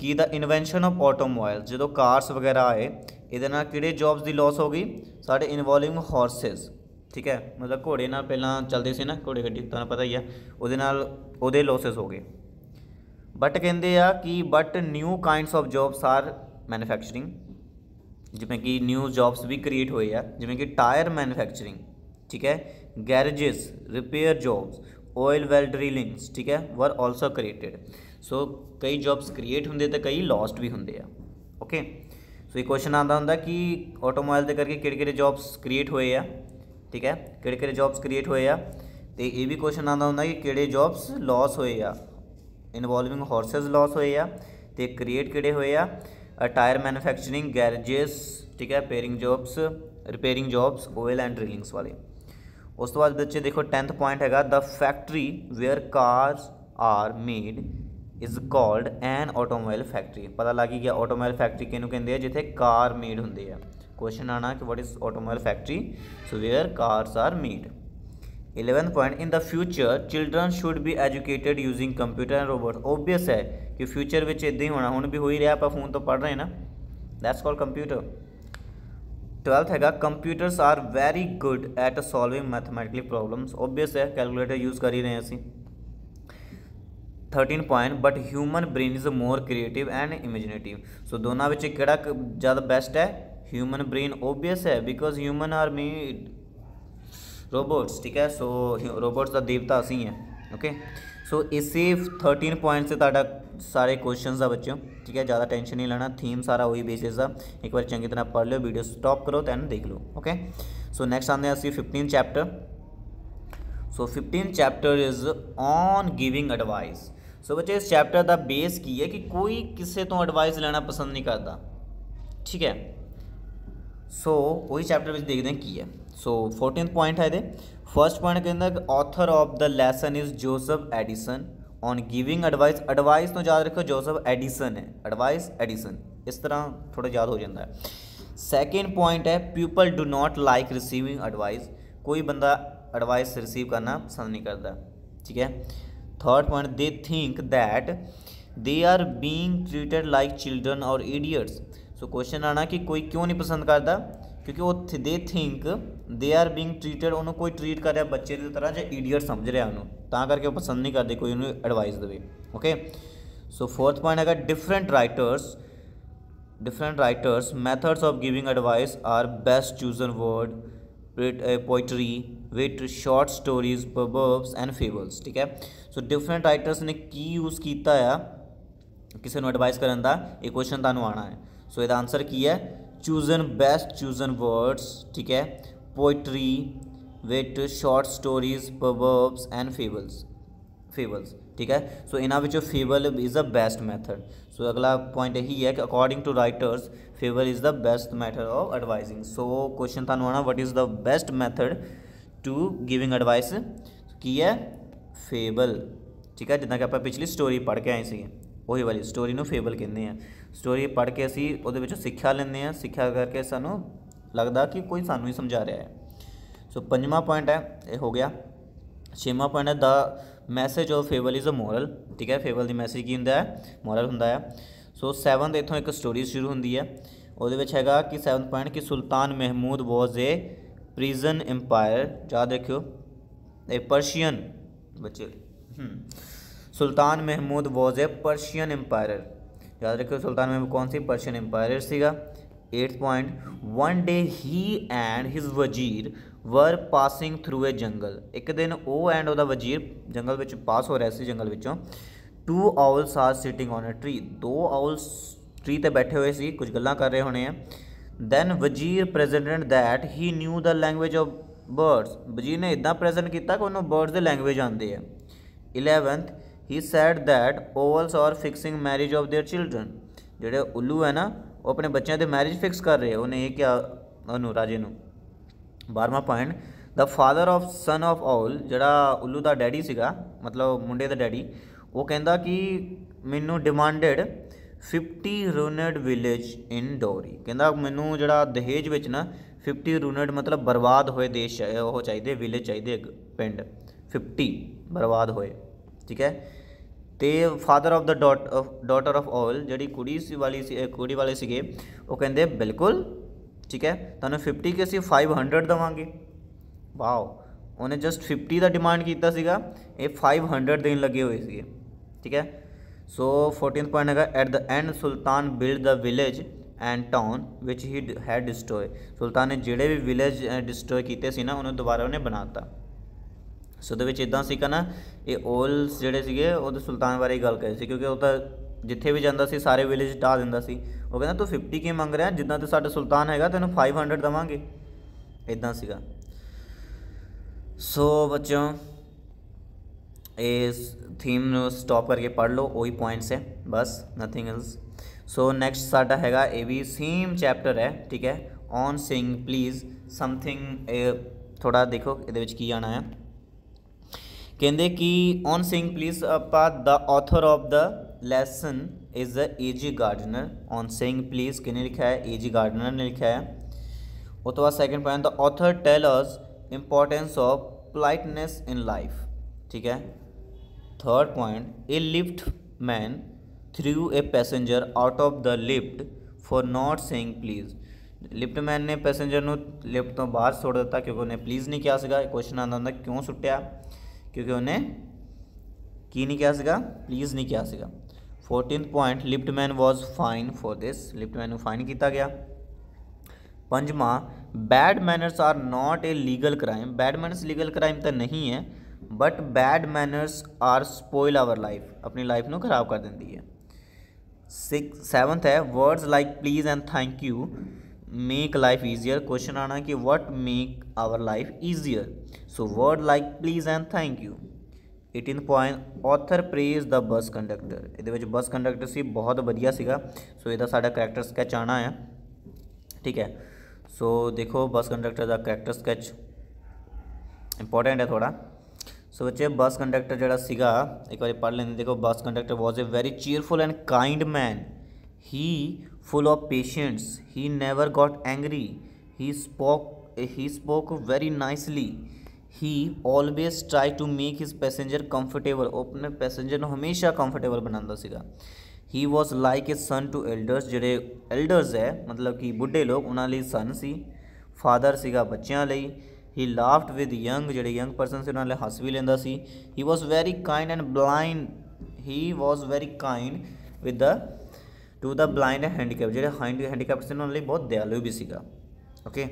ਕਿ ਦਾ ਇਨਵੈਂਸ਼ਨ ਆਫ ਆਟੋਮੋਬਾਈਲ ਜਦੋਂ ਕਾਰਸ ਵਗੈਰਾ ਆਏ, ਇਹਦੇ ਨਾਲ ਕਿਹੜੇ ਜੌਬਸ ਦੀ ਲਾਸ ਹੋ ਗਈ? ਸਾਡੇ ਇਨਵੋਲਵਿੰਗ ਹਾਰਸਸ ਠੀਕ ਹੈ? ਮਤਲਬ ਘੋੜੇ ਨਾਲ ਪਹਿਲਾਂ ਚੱਲਦੇ ਸੀ ਨਾ, ਘੋੜੇ ਗੱਡੀ, ਤੁਹਾਨੂੰ ਪਤਾ ਹੀ ਆ। ਉਹਦੇ ਨਾਲ ਉਹਦੇ ਲੋਸਸ ਹੋ ਗਏ। ਬਟ ਕਹਿੰਦੇ ਆ ਕਿ but new kinds of jobs are manufacturing ਜਿਵੇਂ ਕਿ ਨਿਊ ਜੌਬਸ ਵੀ ਕ੍ਰੀਏਟ ਹੋਏ ਆ, ਜਿਵੇਂ ਕਿ ਟਾਇਰ ਮੈਨੂਫੈਕਚਰਿੰਗ ਠੀਕ ਹੈ? Garages repair jobs oil well drillings ਠੀਕ ਹੈ? ਵਰ ਆਲਸੋ ਕ੍ਰੀਏਟਡ सो कई जॉब्स क्रिएट होंगे तो कई लॉस्ट भी होंगे ओके सो एक क्वेश्चन आता हूँ कि ऑटोमोबाइल के करके कि जॉब्स क्रिएट हुए हैं? ठीक है? कि जॉब्स क्रिएट हुए तो यह भी क्वेश्चन आता हूँ कि कि जॉब्स लॉस हुए आ इनवॉल्विंग हॉर्सेज लॉस हुए आ क्रिएट किए हुए आ टायर मैनुफैक्चरिंग गैरेजेस ठीक है? Pairing jobs repairing jobs oil and drillings वाले। उस तो बाद बच्चे देखो टेंथ पॉइंट हैगा the factory where cars are made is called an automobile factory ਪਤਾ ਲੱਗ ਗਿਆ ਆਟੋਮੋਬਾਈਲ ਫੈਕਟਰੀ ਕਿਹਨੂੰ ਕਹਿੰਦੇ ਆ ਜਿੱਥੇ ਕਾਰ ਮੇਡ ਹੁੰਦੇ ਆ ਕੁਐਸਚਨ ਆਣਾ ਕਿ what is automobile factory so where cars are made 11 point in the future children should be educated using computer and robot obvious है कि फ्यूचर ਵਿੱਚ ਇਦਾਂ ਹੀ ਹੋਣਾ ਹੁਣ ਵੀ ਹੋ ਹੀ ਰਿਹਾ ਆਪਾਂ ਫੋਨ ਤੋਂ ਪੜ ਰਹੇ ਨਾ ਦੈਟਸ ਕਾਲ ਕੰਪਿਊਟਰ 12th ਹੈਗਾ computers are very good at solving mathematically problems obvious ਹੈ ਕੈਲਕੂਲੇਟਰ ਯੂਜ਼ ਕਰ ਹੀ ਰਹੇ ਅਸੀਂ 13 point but human brain is more creative and imaginative so ਦੋਨਾਂ ਵਿੱਚ ਕਿਹੜਾ ਜ਼ਿਆਦਾ ਬੈਸਟ ਹੈ ਹਿਊਮਨ ਬ੍ਰੇਨ ਓਬਵੀਅਸ ਹੈ because human are made robots ਠੀਕ ਹੈ ਸੋ ਰੋਬੋਟਸ ਦਾ ਦੇਵਤਾ ਅਸੀਂ ਹੈ ਓਕੇ ਸੋ ਇਸੇ 13 ਪੁਆਇੰਟ ਸੇ ਤੁਹਾਡਾ ਸਾਰੇ ਕੁਐਸਚਨਸ ਆ ਬੱਚਿਓ ਠੀਕ ਹੈ ਜ਼ਿਆਦਾ ਟੈਨਸ਼ਨ ਨਹੀਂ ਲੈਣਾ ਥੀਮ ਸਾਰਾ ਉਹੀ ਬੇਸਿਸ ਦਾ ਇੱਕ ਵਾਰ ਚੰਗੀ ਤਰ੍ਹਾਂ ਪੜ੍ਹ ਲਿਓ ਵੀਡੀਓ ਸਟਾਪ ਕਰੋ ਤੈਨ ਦੇਖ ਲਓ ਓਕੇ ਸੋ ਨੈਕਸਟ ਆਉਂਦੇ ਅਸੀਂ 15 chapter so 15 chapter is on giving advice so बच्चे, इस चैप्टर का बेस की है कि कोई किसी तो एडवाइस लेना पसंद नहीं करता। ठीक है? सो वही चैप्टर में देखते हैं की है। सो फोर्टीन पॉइंट है ये फ़र्स्ट पॉइंट कहता author of the lesson is Joseph Addison on giving advice advice तो याद रखो जोसफ एडिसन है। एडवाइस एडिसन इस तरह थोड़ा याद हो जाता है। सेकेंड पॉइंट है people do not like receiving advice कोई बंदा एडवाइस रिसीव करना पसंद नहीं करता। ठीक है? Third point they think that they are being treated like children और इडियट्स सो क्वेश्चन आना कि कोई क्यों नहीं पसंद करता? क्योंकि वो they think they are being treated उन्होंने कोई ट्रीट कर रहा बच्चे की तरह जो इडियट समझ रहा उन्होंने करके वो पसंद नहीं करते, कोई उन्होंने एडवाइस दे ओके सो फोर्थ पॉइंट है different writers different writers methods of giving advice are best chosen word poetry with short stories proverbs and fables ਠੀਕ ਹੈ ਸੋ ਡਿਫਰੈਂਟ ਰਾਈਟਰਸ ਨੇ ਕੀ ਯੂਜ਼ ਕੀਤਾ ਆ ਕਿਸੇ ਨੂੰ ਐਡਵਾਈਸ ਕਰਨ ਦਾ ਇਹ ਕੁਐਸਚਨ ਤੁਹਾਨੂੰ ਆਣਾ ਹੈ ਸੋ ਇਹਦਾ ਆਨਸਰ ਕੀ ਹੈ ਚੂਜ਼ਨ ਬੈਸਟ ਚੂਜ਼ਨ ਵਰਡਸ ਠੀਕ ਹੈ poetry with short stories proverbs and fables fables ਠੀਕ ਹੈ ਸੋ ਇਹਨਾਂ ਵਿੱਚੋਂ fable is a best method so ਅਗਲਾ ਪੁਆਇੰਟ ਇਹੀ ਹੈ ਕਿ according to writers fable is the best method of advising so question ਤੁਹਾਨੂੰ ਆਣਾ what is the best method to giving advice ਕੀ ਹੈ ਫੇਬਲ ਠੀਕ ਹੈ ਜਿੱਦਾਂ ਕਿ ਆਪਾਂ ਪਿਛਲੀ ਸਟੋਰੀ ਪੜ੍ਹ ਕੇ ਆਏ ਸੀਗੇ ਉਹੀ ਵਾਲੀ ਸਟੋਰੀ ਨੂੰ ਫੇਬਲ ਕਹਿੰਦੇ ਆ ਸਟੋਰੀ ਪੜ੍ਹ ਕੇ ਅਸੀਂ ਉਹਦੇ ਵਿੱਚੋਂ ਸਿੱਖਿਆ ਲੈਂਦੇ ਆ ਸਿੱਖਿਆ ਕਰਕੇ ਸਾਨੂੰ ਲੱਗਦਾ ਕਿ ਕੋਈ ਸਾਨੂੰ ਹੀ ਸਮਝਾ ਰਿਹਾ ਹੈ ਸੋ ਪੰਜਵਾਂ ਪੁਆਇੰਟ ਹੈ ਇਹ ਹੋ ਗਿਆ ਛੇਵਾਂ ਪੁਆਇੰਟ ਹੈ the message of fable is a moral ਠੀਕ ਹੈ ਫੇਵਲ ਦੀ ਮੈਸੇਜ ਕੀ ਹੁੰਦਾ ਹੈ ਮੋਰਲ ਹੁੰਦਾ ਹੈ ਸੋ 7th ਇਥੋਂ ਇੱਕ ਸਟੋਰੀ ਸ਼ੁਰੂ ਹੁੰਦੀ ਹੈ ਉਹਦੇ ਵਿੱਚ ਹੈਗਾ ਕਿ 7th ਪੁਆਇੰਟ ਕਿ Sultan Mahmud was a prison empire ਯਾਦ ਰੱਖਿਓ ਇਹ ਪਰਸ਼ੀਅਨ ਬੱਚੇ ਹਮ Sultan Mahmud was a Persian empire ਯਾਦ ਰੱਖਿਓ ਸੁਲਤਾਨ ਮਹਿਮੂਦ ਕੌਣ ਸੀ ਪਰਸ਼ੀਅਨ ਐਮਪਾਇਰ ਸੀਗਾ 8th point one day he and his Wazir were passing through a jungle ਇੱਕ ਦਿਨ ਉਹ ਐਂਡ ਉਹਦਾ ਵਜ਼ੀਰ ਜੰਗਲ ਵਿੱਚ ਪਾਸ ਹੋ ਰਿਹਾ ਸੀ ਜੰਗਲ ਵਿੱਚੋਂ two owls are sitting on a tree ਦੋ owls ਟਰੀ ਤੇ ਬੈਠੇ ਹੋਏ ਸੀ ਕੁਝ ਗੱਲਾਂ ਕਰ ਰਹੇ ਹੋਣੇ ਆ then Wazir pretended that he knew the language of birds ਵਜ਼ੀਰ ਨੇ ਇਦਾਂ ਪ੍ਰੈਜ਼ੈਂਟ ਕੀਤਾ ਕਿ ਉਹਨੂੰ ਬਰਡਸ ਦੇ ਲੈਂਗੁਏਜ ਆਉਂਦੇ ਆ 11th he said that owls are fixing marriage of their children ਜਿਹੜੇ ਉੱਲੂ ਹੈ ਨਾ, ਉਹ ਆਪਣੇ ਬੱਚਿਆਂ ਦੇ ਮੈਰਿਜ ਫਿਕਸ ਕਰ ਰਹੇ ਉਹਨੇ ਇਹ ਕਿਹਾ ਉਹਨੂੰ ਰਾਜੇ ਨੂੰ। 12ਵਾਂ point the father of son of owl ਜਿਹੜਾ ਉੱਲੂ ਦਾ ਡੈਡੀ ਸੀਗਾ, ਮਤਲਬ ਮੁੰਡੇ ਦਾ ਡੈਡੀ ਉਹ ਕਹਿੰਦਾ ਕਿ ਮੈਨੂੰ ਡਿਮਾਂਡਡ 50 ਰੂਨਡ ਵਿਲੇਜ ਇਨ ਡੋਰੀ। ਕਹਿੰਦਾ ਮੈਨੂੰ ਜਿਹੜਾ ਦਹੇਜ ਵਿੱਚ ਨਾ 50 ਰੂਨਡ ਮਤਲਬ ਬਰਬਾਦ ਹੋਏ ਦੇਸ਼ ਉਹ ਚਾਹੀਦੇ, ਵਿਲੇਜ ਚਾਹੀਦੇ ਪਿੰਡ। 50 ਬਰਬਾਦ ਹੋਏ, ਠੀਕ ਹੈ? ਤੇ father of the daughter of owl ਜਿਹੜੀ ਕੁੜੀ ਸੀ ਵਾਲੀ ਸੀ ਕੁੜੀ ਵਾਲੇ ਸੀਗੇ, ਉਹ ਕਹਿੰਦੇ, ਬਿਲਕੁਲ, ਠੀਕ ਹੈ? ਤੁਹਾਨੂੰ 50 ਕੇ ਅਸੀਂ 500 ਦਵਾਂਗੇ? ਵਾਓ, ਉਹਨੇ ਜਸਟ 50 ਦਾ ਡਿਮਾਂਡ ਕੀਤਾ ਸੀਗਾ, ਇਹ 500 ਦੇਣ ਲੱਗੇ ਹੋਏ ਸੀਗੇ, ਠੀਕ ਹੈ? ਸੋ 14th ਪੁਆਇੰਟ ਹੈਗਾ at the end Sultan build the village and town which he ਹੈ ਡਿਸਟਰੋਏ ਸੁਲਤਾਨ ਨੇ ਜਿਹੜੇ ਵੀ ਵਿਲੇਜ ਡਿਸਟਰੋਏ ਕੀਤੇ ਸੀ ਨਾ, ਉਹਨੂੰ ਦੁਬਾਰਾ ਉਹਨੇ ਬਣਾਤਾ ਸੋ ਉਹਦੇ ਵਿੱਚ ਇਦਾਂ ਸੀਗਾ ਨਾ, ਇਹ ਓਲਸ ਜਿਹੜੇ ਸੀਗੇ ਉਹਦੇ ਸੁਲਤਾਨ ਬਾਰੇ ਗੱਲ ਕਰੀ ਸੀ, ਕਿਉਂਕਿ ਉਹ ਤਾਂ ਜਿੱਥੇ ਵੀ ਜਾਂਦਾ ਸੀ, ਸਾਰੇ ਵਿਲੇਜ ਢਾ ਦਿੰਦਾ ਸੀ। ਉਹ ਕਹਿੰਦਾ, ਤੂੰ 50 ਕੀ ਮੰਗ ਰਿਹਾ? ਜਿੱਦਾਂ ਤੇ ਸਾਡਾ ਸੁਲਤਾਨ ਹੈਗਾ, ਤੈਨੂੰ 500 ਦਵਾਂਗੇ। ਇਦਾਂ ਸੀਗਾ। ਸੋ ਬੱਚੋ ਇਸ ਥੀਮ ਨੂੰ ਸਟਾਪ ਕਰਕੇ ਪੜ੍ਹ ਲਓ ਉਹੀ ਪੁਆਇੰਟਸ ਹੈ ਬਸ ਨਥਿੰਗ ਐਲਸ ਸੋ ਨੈਕਸਟ ਸਾਡਾ ਹੈਗਾ ਇਹ ਵੀ ਸੇਮ ਚੈਪਟਰ ਹੈ ਠੀਕ ਹੈ ਔਨ ਸਿੰਗ ਪਲੀਜ਼ ਸਮਥਿੰਗ ਥੋੜਾ ਦੇਖੋ ਇਹਦੇ ਵਿੱਚ ਕੀ ਆਣਾ ਹੈ ਕਹਿੰਦੇ ਕਿ ਔਨ ਸਿੰਗ ਪਲੀਜ਼ ਆਪਾਂ the author of the lesson is a A G Gardiner on saying please ਕਿਨੇ ਲਿਖਿਆ ਹੈ ਏਜੀ ਗਾਰਡਨਰ ਨੇ ਲਿਖਿਆ ਹੈ ਉਹ ਤੋਂ ਬਾਅਦ second point the author tell us importance of politeness in life ठीक है third point a lift man threw a passenger out of the lift for not saying please lift man ने passenger नो लिफ्ट तो बाहर छोड़ दिता क्योंकि उन्हें प्लीज़ नहीं किया सगा। क्वेश्चन आता हूँ क्यों सुटिया? क्योंकि उन्हें की नहीं किया सगा? प्लीज़ नहीं किया सगा। Fourteen point lift man was fine for this lift man fine किया गया। पंजा bad manners are not a legal crime bad manners legal crime तो नहीं है but bad manners are spoil our life ਆਪਣੀ ਲਾਈਫ ਨੂੰ ਖਰਾਬ ਕਰ ਦਿੰਦੀ ਹੈ ਸਿਕਸ ਸੈਵਨਥ ਹੈ words like please and thank you make life easier question ਆਣਾ ਕਿ what make our life easier so word like please and thank you 18th point author praise the bus conductor ਇਹਦੇ ਵਿੱਚ bus conductor ਸੀ ਬਹੁਤ ਵਧੀਆ ਸੀਗਾ ਸੋ ਇਹਦਾ ਸਾਡਾ character sketch ਆਣਾ ਹੈ ਠੀਕ ਹੈ ਸੋ ਦੇਖੋ ਬੱਸ ਕੰਡਕਟਰ ਦਾ ਕੈਰੈਕਟਰ ਸਕੈਚ ਇੰਪੋਰਟੈਂਟ ਹੈ ਥੋੜਾ ਸੋ ਬੱਚੇ ਬੱਸ ਕੰਡਕਟਰ ਜਿਹੜਾ ਸੀਗਾ ਇੱਕ ਵਾਰੀ ਪੜ੍ਹ ਲੈਂਦੇ ਦੇਖੋ bus conductor was a very cheerful and kind man he full of patience he never got angry he spoke he spoke very nicely he always tried to make his passenger comfortable ਉਹ ਆਪਣੇ passenger ਨੂੰ ਹਮੇਸ਼ਾ comfortable ਬਣਾਉਂਦਾ ਸੀਗਾ he was like a son to elders ਜਿਹੜੇ elders ਹੈ ਮਤਲਬ ਕਿ ਬੁੱਢੇ ਲੋਕ ਉਹਨਾਂ ਲਈ ਸਨ ਸੀ ਫਾਦਰ ਸੀਗਾ ਬੱਚਿਆਂ ਲਈ he laughed with young जो यंग परसन से उन्होंने हस भी लेंदा सी। He was very kind and blind he was very kind with the to the blind and handicap जो हाइंड हैंडीकैप से उन्होंने बहुत दयालु भी सगा ओके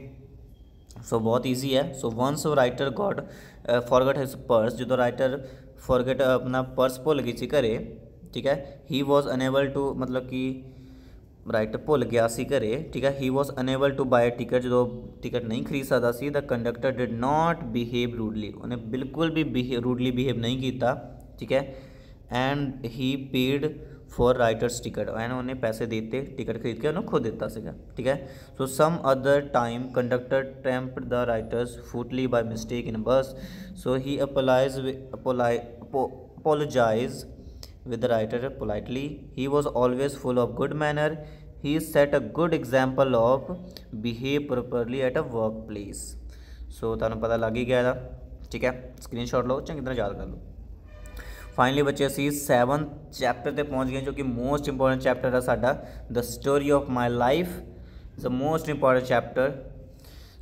सो बहुत ईजी है। So once writer got forget his purse जो राइटर फॉरगेट अपना पर्स भुल गई थी घरें, ठीक है? ही वॉज़ अनेबल टू मतलब कि राइट भुल गया घर ठीक है he was unable to buy ticket जो टिकट नहीं खरीद सकता सी the conductor did not behave rudely उन्हें बिल्कुल भी रूडली बिहेव नहीं किया ठीक है and he paid for writer's ticket and उन्हें पैसे देते टिकट खरीद के उन्होंने खो देता सगा ठीक है so some other time conductor tramp the writer's foot by mistake in bus so he apologise apologise apologise with the writer politely he was always full of good manner he set a good example of behave properly at a work place so तुम पता लग ही गया ठीक है? Screen shot लो चंकी तरह याद कर लो। Finally बच्चे असी सैवन चैप्टर तक पहुँच गए, जो कि मोस्ट इंपोर्टेंट चैप्टर है साढ़ा the story of my life is the most important chapter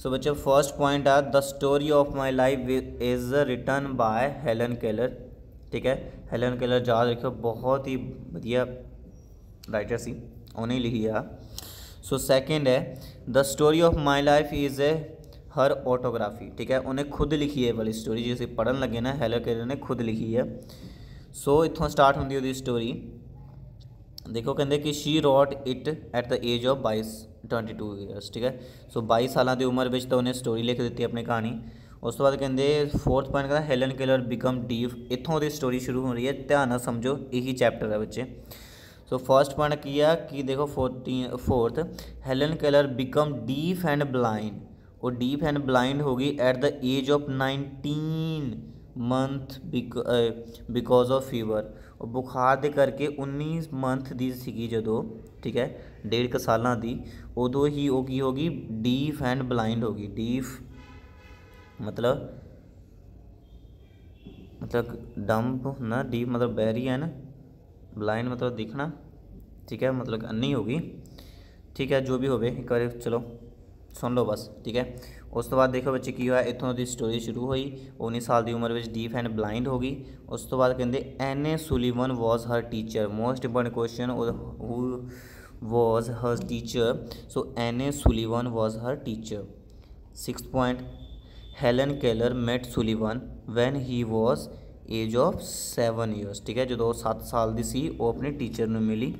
so बच्चे first point uh the story of my life is written by Helen Keller ठीक है? ਹੈਲਨ ਕੇਲਰ ਯਾਦ ਰੱਖਿਓ ਬਹੁਤ ਹੀ ਵਧੀਆ ਰਾਈਟਰ ਸੀ ਉਹਨੇ ਲਿਖੀ ਆ ਸੋ ਸੈਕਿੰਡ ਹੈ the story of my life is a her autobiography ਠੀਕ ਹੈ ਉਹਨੇ ਖੁਦ ਲਿਖੀ ਹੈ ਵਾਲੀ ਸਟੋਰੀ ਜੇ ਅਸੀਂ ਪੜਨ ਲੱਗੇ ਨਾ ਹੈਲਨ ਕੇਲਰ ਨੇ ਖੁਦ ਲਿਖੀ ਹੈ ਸੋ ਇੱਥੋਂ ਸਟਾਰਟ ਹੁੰਦੀ ਉਹਦੀ ਸਟੋਰੀ ਦੇਖੋ ਕਹਿੰਦੇ ਕਿ she wrote it at the age of 22 22 years ਠੀਕ ਹੈ ਸੋ 22 ਸਾਲਾਂ ਦੀ ਉਮਰ ਵਿੱਚ ਤਾਂ ਉਹਨੇ ਸਟੋਰੀ ਲਿਖ ਦਿੱਤੀ ਆਪਣੀ ਕਹਾਣੀ ਉਸ ਤੋਂ ਬਾਅਦ ਕਹਿੰਦੇ ਫੋਰਥ ਪੁਆਇੰਟ ਕਹਿੰਦਾ ਹੈਲਨ ਕੇਲਰ ਬਿਕਮ ਡੀਪ ਇੱਥੋਂ ਦੀ ਸਟੋਰੀ ਸ਼ੁਰੂ ਹੋ ਰਹੀ ਹੈ ਧਿਆਨ ਨਾਲ ਸਮਝੋ ਇਹੀ ਚੈਪਟਰ ਹੈ ਬੱਚੇ ਸੋ ਫਰਸਟ ਪੁਆਇੰਟ ਕੀ ਆ ਕਿ ਦੇਖੋ 14 fourth Helen Keller become deaf and blind ਉਹ ਡੀਪ ਐਂਡ ਬਲਾਈਂਡ ਹੋ ਗਈ at the age of 19 month because of fever ਉਹ ਬੁਖਾਰ ਦੇ ਕਰਕੇ 19 ਮੰਥ ਦੀ ਸੀਗੀ ਜਦੋਂ ਠੀਕ ਹੈ ਡੇਢ ਕ ਸਾਲਾਂ ਦੀ ਉਦੋਂ ਹੀ ਉਹ ਕੀ ਹੋ ਗਈ ਡੀਫ ਐਂਡ ਬਲਾਈਂਡ ਹੋ ਗਈ ਡੀਫ ਮਤਲਬ ਮਤਲਬ ਡੰਪ ਹੁੰਦਾ ਡੀਪ ਮਤਲਬ ਬਹਿਰੀ ਹੈ ਨਾ ਬਲਾਈਂਡ ਮਤਲਬ ਦਿਖਣਾ, ਠੀਕ ਹੈ, ਮਤਲਬ ਅੰਨੀ ਹੋ ਗਈ, ਠੀਕ ਹੈ, ਜੋ ਵੀ ਹੋਵੇ, ਇੱਕ ਵਾਰ ਚਲੋ, ਸੁਣ ਲਓ ਬਸ, ਠੀਕ ਹੈ। ਉਸ ਤੋਂ ਬਾਅਦ ਦੇਖੋ ਬੱਚੇ ਕੀ ਹੋਇਆ, ਇੱਥੋਂ ਦੀ ਸਟੋਰੀ ਸ਼ੁਰੂ ਹੋਈ 19 ਸਾਲ ਦੀ ਉਮਰ ਵਿੱਚ ਡੀਫ ਐਂਡ ਬਲਾਈਂਡ ਹੋ ਗਈ। ਉਸ ਤੋਂ ਬਾਅਦ ਕਹਿੰਦੇ Anne A Sullivan was her teacher most important question who her teacher so Anne A Sullivan was her teacher sixth point Helen Keller met sullivan when he was age of 7 years. ਠੀਕ ਹੈ, ਜਦੋਂ ਉਹ 7 ਸਾਲ ਦੀ ਸੀ, ਉਹ ਆਪਣੇ teacher ਨੂੰ ਮਿਲੀ।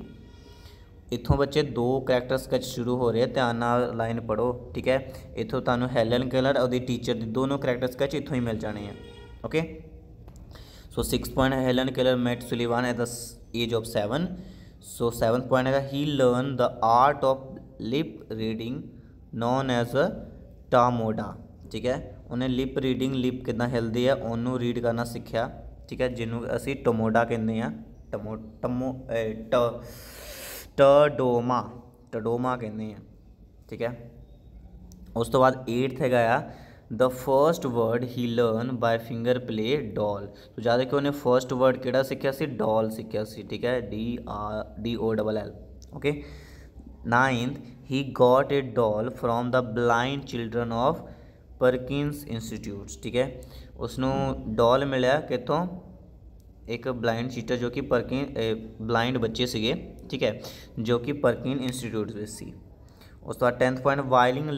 ਇੱਥੋਂ ਬੱਚੇ ਦੋ ਕੈਰੈਕਟਰ ਸਕੈਚ ਸ਼ੁਰੂ ਹੋ ਰਹੇ ਧਿਆਨ ਨਾਲ ਲਾਈਨ ਪੜੋ ਠੀਕ ਹੈ। ਇੱਥੋਂ ਤੁਹਾਨੂੰ ਹੈਲਨ ਕੇਲਰ ਉਹਦੀ ਟੀਚਰ ਦੀ ਦੋਨੋਂ ਕੈਰੈਕਟਰ ਸਕੈਚ ਇੱਥੋਂ ਹੀ ਮਿਲ ਜਾਣੇ ਆ okay so 6 point Helen Keller met Sullivan at the age of 7 so 7th point ਹੈਗਾ he learn the art of lip reading known as a Tadoma ਠੀਕ ਹੈ। उन्हें लिप रीडिंग लिप कितना हेल्दी है ओनू रीड करना सीख्या ठीक है जिन्हों असी टमोडा कहें टमो टमो ट टडोमा टडोमा कहें ठीक है उस तो बाद एट्थ है the first word he learn by finger play doll तो याद कि उन्हें फ़र्स्ट वर्ड कि सीखा डॉल सीखा सी ठीक है D R D O double L okay ninth he got a doll from the blind children of Perkins Institute ठीक है उसनों डॉल मिले कितों एक ਬਲਾਈਂਡ ਸ਼ੀਟਰ ਜੋ ਕਿ ਪਰਕਿਨ ਬਲਾਈਂਡ ਬੱਚੇ ਸੀਗੇ ਠੀਕ ਹੈ ਜੋ ਕਿ ਪਰਕਿਨ ਇੰਸਟੀਚਿਊਟ ਵਿੱਚ ਸੀ ਉਸ ਤੋਂ ਬਾਅਦ 10th point ਵਾਈਲਿੰਗ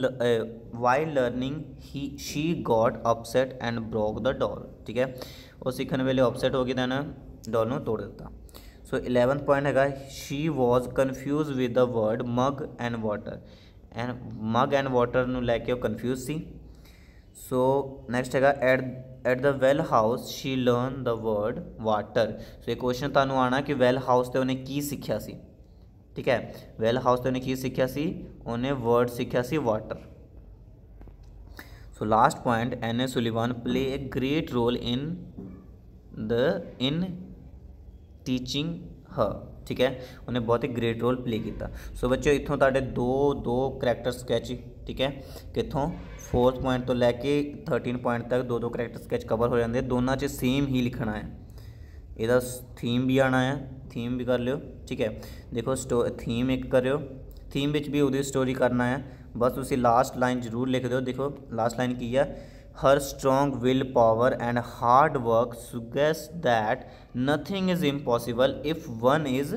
while learning he she got upset and broke the doll ਠੀਕ ਹੈ ਉਹ ਸਿੱਖਣ ਵੇਲੇ ਅਪਸੈਟ ਹੋ ਗਈ ਤਾਂ ਡੋਲ ਨੂੰ ਤੋੜ ਦਿੱਤਾ ਸੋ 11th ਪੁਆਇੰਟ ਹੈਗਾ she was confused with the word mug and water and mug and water ਨੂੰ ਲੈ ਕੇ ਉਹ ਕਨਫਿਊਜ਼ ਸੀ ਸੋ ਨੈਕਸਟ ਹੈਗਾ at at the well house she learn the word water so ਇਹ ਕੁਐਸਚਨ ਤੁਹਾਨੂੰ ਆਣਾ ਕਿ ਵੈਲ ਹਾਊਸ ਤੇ ਉਹਨੇ ਕੀ ਸਿੱਖਿਆ ਸੀ ਠੀਕ ਹੈ ਵੈਲ ਹਾਊਸ ਤੇ ਉਹਨੇ ਕੀ ਸਿੱਖਿਆ ਸੀ ਉਹਨੇ ਵਰਡ ਸਿੱਖਿਆ ਸੀ water so last point Anne a Sullivan play a great role in the in teaching her ਠੀਕ ਹੈ ਉਹਨੇ ਬਹੁਤ ਹੀ ਗ੍ਰੇਟ ਰੋਲ ਪਲੇ ਕੀਤਾ ਸੋ ਬੱਚਿਓ ਇੱਥੋਂ ਤੁਹਾਡੇ ਦੋ ਦੋ ਕੈਰੈਕਟਰ ਸਕੈਚ ਠੀਕ ਹੈ ਕਿੱਥੋਂ 4th ਪੁਆਇੰਟ ਤੋਂ ਲੈ ਕੇ 13 ਪੁਆਇੰਟ ਤੱਕ ਦੋ ਦੋ ਕੈਰੈਕਟਰ ਸਕੈਚ ਕਵਰ ਹੋ ਜਾਂਦੇ ਦੋਨਾਂ 'ਚ ਸੇਮ ਹੀ ਲਿਖਣਾ ਹੈ ਇਹਦਾ ਥੀਮ ਵੀ ਆਣਾ ਹੈ ਥੀਮ ਵੀ ਕਰ ਲਿਓ ਠੀਕ ਹੈ ਦੇਖੋ ਸਟੋ ਥੀਮ ਇੱਕ ਕਰਿਓ ਥੀਮ ਵਿੱਚ ਵੀ ਉਹਦੀ ਸਟੋਰੀ ਕਰਨਾ ਹੈ ਬਸ ਤੁਸੀਂ ਲਾਸਟ ਲਾਈਨ ਜ਼ਰੂਰ ਲਿਖ ਦਿਓ ਦੇਖੋ ਲਾਸਟ ਲਾਈਨ ਕੀ ਹੈ her strong willpower and hard work suggest that nothing is impossible if one is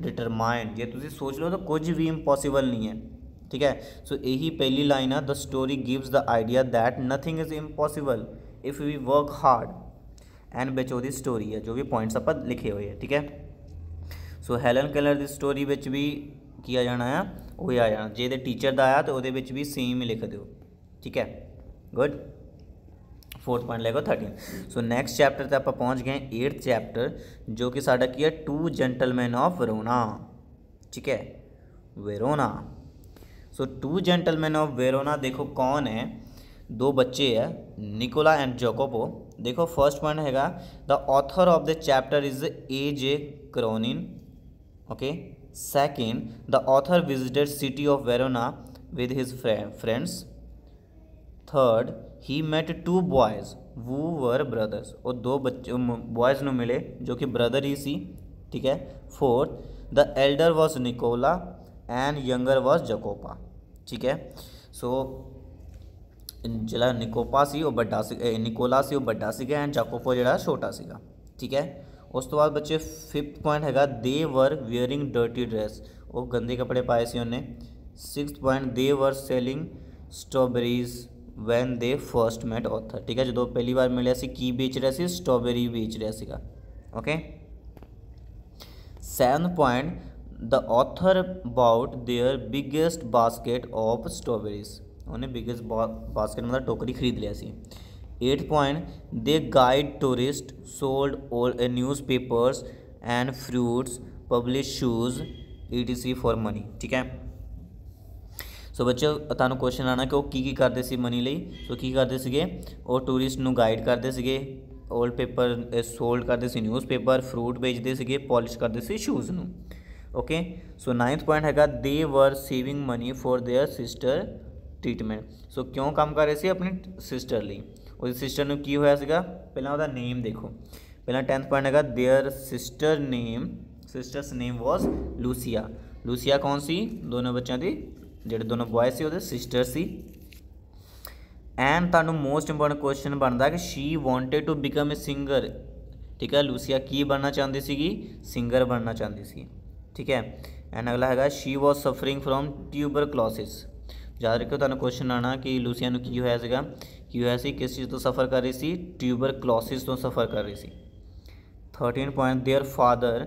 determined ਜੇ ਤੁਸੀਂ ਸੋਚ ਲਓ ਤਾਂ ਕੁਝ ਵੀ ਇੰਪੋਸੀਬਲ ਨਹੀਂ ਹੈ ਠੀਕ ਹੈ ਸੋ ਇਹੀ ਪਹਿਲੀ ਲਾਈਨ ਆ the story gives the idea that nothing is impossible if we work hard and ਵਿੱਚ ਉਹਦੀ ਸਟੋਰੀ ਹੈ ਜੋ ਵੀ ਪੁਆਇੰਟਸ ਆਪਾਂ ਲਿਖੇ ਹੋਏ ਆ ਠੀਕ ਹੈ ਸੋ ਹੈਲਨ ਕਲਰ ਦੀ ਸਟੋਰੀ ਵਿੱਚ ਵੀ ਕੀ ਆ ਜਾਣਾ ਆ ਉਹ ਆ ਜਾਣਾ ਜੇ ਇਹਦੇ ਟੀਚਰ ਦਾ ਆਇਆ ਤਾਂ ਉਹਦੇ ਵਿੱਚ ਵੀ ਸੇਮ ਹੀ ਲਿਖ ਦਿਓ ਠੀਕ ਹੈ ਗੁੱਡ ਫੋਰਥ ਪੁਆਇੰਟ ਲੈ 13 ਸੋ ਨੈਕਸਟ ਚੈਪਟਰ ਤੇ ਆਪਾਂ ਪਹੁੰਚ ਗਏ 8th ਚੈਪਟਰ ਜੋ ਕਿ ਸਾਡਾ ਕੀ ਹੈ to gentleman of Verona so two gentleman of Verona देखो कौन है? दो बच्चे है निकोला एंड जोकोपो देखो फ़र्स्ट पॉइंट हैगा the author of the chapter is A J Cronin okay second the author visited city of Verona with his friends third he met two boys वो were brothers और दो बच्चे boys न मिले, जो कि ब्रदर ही सी ठीक है? Fourth the elder was Nicola and younger was Jacopo ठीक है? सो जरा निकोपा से बड़ा निकोला से बड़ा सगा एंड जाकोपो जरा छोटा सगा। ठीक है? उस तो बाद बच्चे फिफ्थ पॉइंट हैगा they were wearing dirty dress वो गंदे कपड़े पाए से उन्हें six point they were selling strawberries when they first met author ठीक है? जो पहली बार मिले से, की बेच रहा है स्ट्रॉबेरी बेच रहा है okay seven point 7th point the author about their biggest basket of strawberries ਉਹਨੇ ਬਿਗੇਸਟ ਬਾਸਕਟ ਮਤਲਬ ਟੋਕਰੀ ਖਰੀਦ ਲਿਆ ਸੀ 8th point they guide tourists sold all uh, newspapers and fruits publish shoes etc for money ਠੀਕ ਹੈ ਸੋ ਬੱਚੋ ਤੁਹਾਨੂੰ question ਆਣਾ ਕਿ ਉਹ ਕੀ ਕੀ ਕਰਦੇ ਸੀ ਮਨੀ ਲਈ ਸੋ ਕੀ ਕਰਦੇ ਸੀਗੇ ਉਹ ਟੂਰਿਸਟ ਨੂੰ ਗਾਈਡ ਕਰਦੇ ਸੀਗੇ ਓਲਡ ਪੇਪਰ ਸੋਲਡ ਕਰਦੇ ਸੀ ਨਿਊਜ਼ਪੇਪਰ ਫਰੂਟ ਵੇਚਦੇ ਸੀਗੇ ਪਾਲਿਸ਼ ਕਰਦੇ ਸੀ ਸ਼ੂਜ਼ ਨੂੰ ओके सो नाइन्थ पॉइंट हैगा they were saving money for their sister treatment so क्यों ਕੰਮ ਕਰ ਰਹੇ ਸੀ ਆਪਣੀ ਸਿਸਟਰ ਲਈ ਉਹਦੀ ਸਿਸਟਰ ਨੂੰ ਕੀ ਹੋਇਆ ਸੀਗਾ ਪਹਿਲਾਂ ਉਹਦਾ ਨੇਮ ਦੇਖੋ ਪਹਿਲਾਂ 10th ਪੁਆਇੰਟ ਹੈਗਾ their sister name sister's name was Lucia Lucia ਕੌਣ ਸੀ ਦੋਨੋਂ ਬੱਚਿਆਂ ਦੀ ਜਿਹੜੇ ਦੋਨੋਂ ਬॉयਜ਼ ਸੀ ਉਹਦੇ ਸਿਸਟਰ ਸੀ ਐਂਡ ਤੁਹਾਨੂੰ ਮੋਸਟ ਇੰਪੋਰਟੈਂਟ ਕੁਐਸਚਨ ਬਣਦਾ ਕਿ she wanted to become a singer ਠੀਕ ਹੈ ਲੂਸੀਆ ਕੀ ਬਣਨਾ ਚਾਹੁੰਦੀ ਸੀਗੀ ਸਿੰਗਰ ਬਣਨਾ ਚਾਹੁੰਦੀ ਸੀ ਠੀਕ ਹੈ ਐਂਡ ਅਗਲਾ ਹੈਗਾ she was suffering from tuberculosis ਯਾਦ ਰੱਖਿਓ ਤੁਹਾਨੂੰ ਕੁਐਸਚਨ ਆਣਾ ਕਿ ਲੂਸੀਆ ਨੂੰ ਕੀ ਹੋਇਆ ਸੀਗਾ ਕੀ ਹੋਇਆ ਸੀ ਕਿਸ ਚੀਜ਼ ਤੋਂ ਸਫਰ ਕਰ ਰਹੀ ਸੀ ਟਿਊਬਰਕਲੋਸਿਸ ਤੋਂ ਸਫਰ ਕਰ ਰਹੀ ਸੀ 13 point their father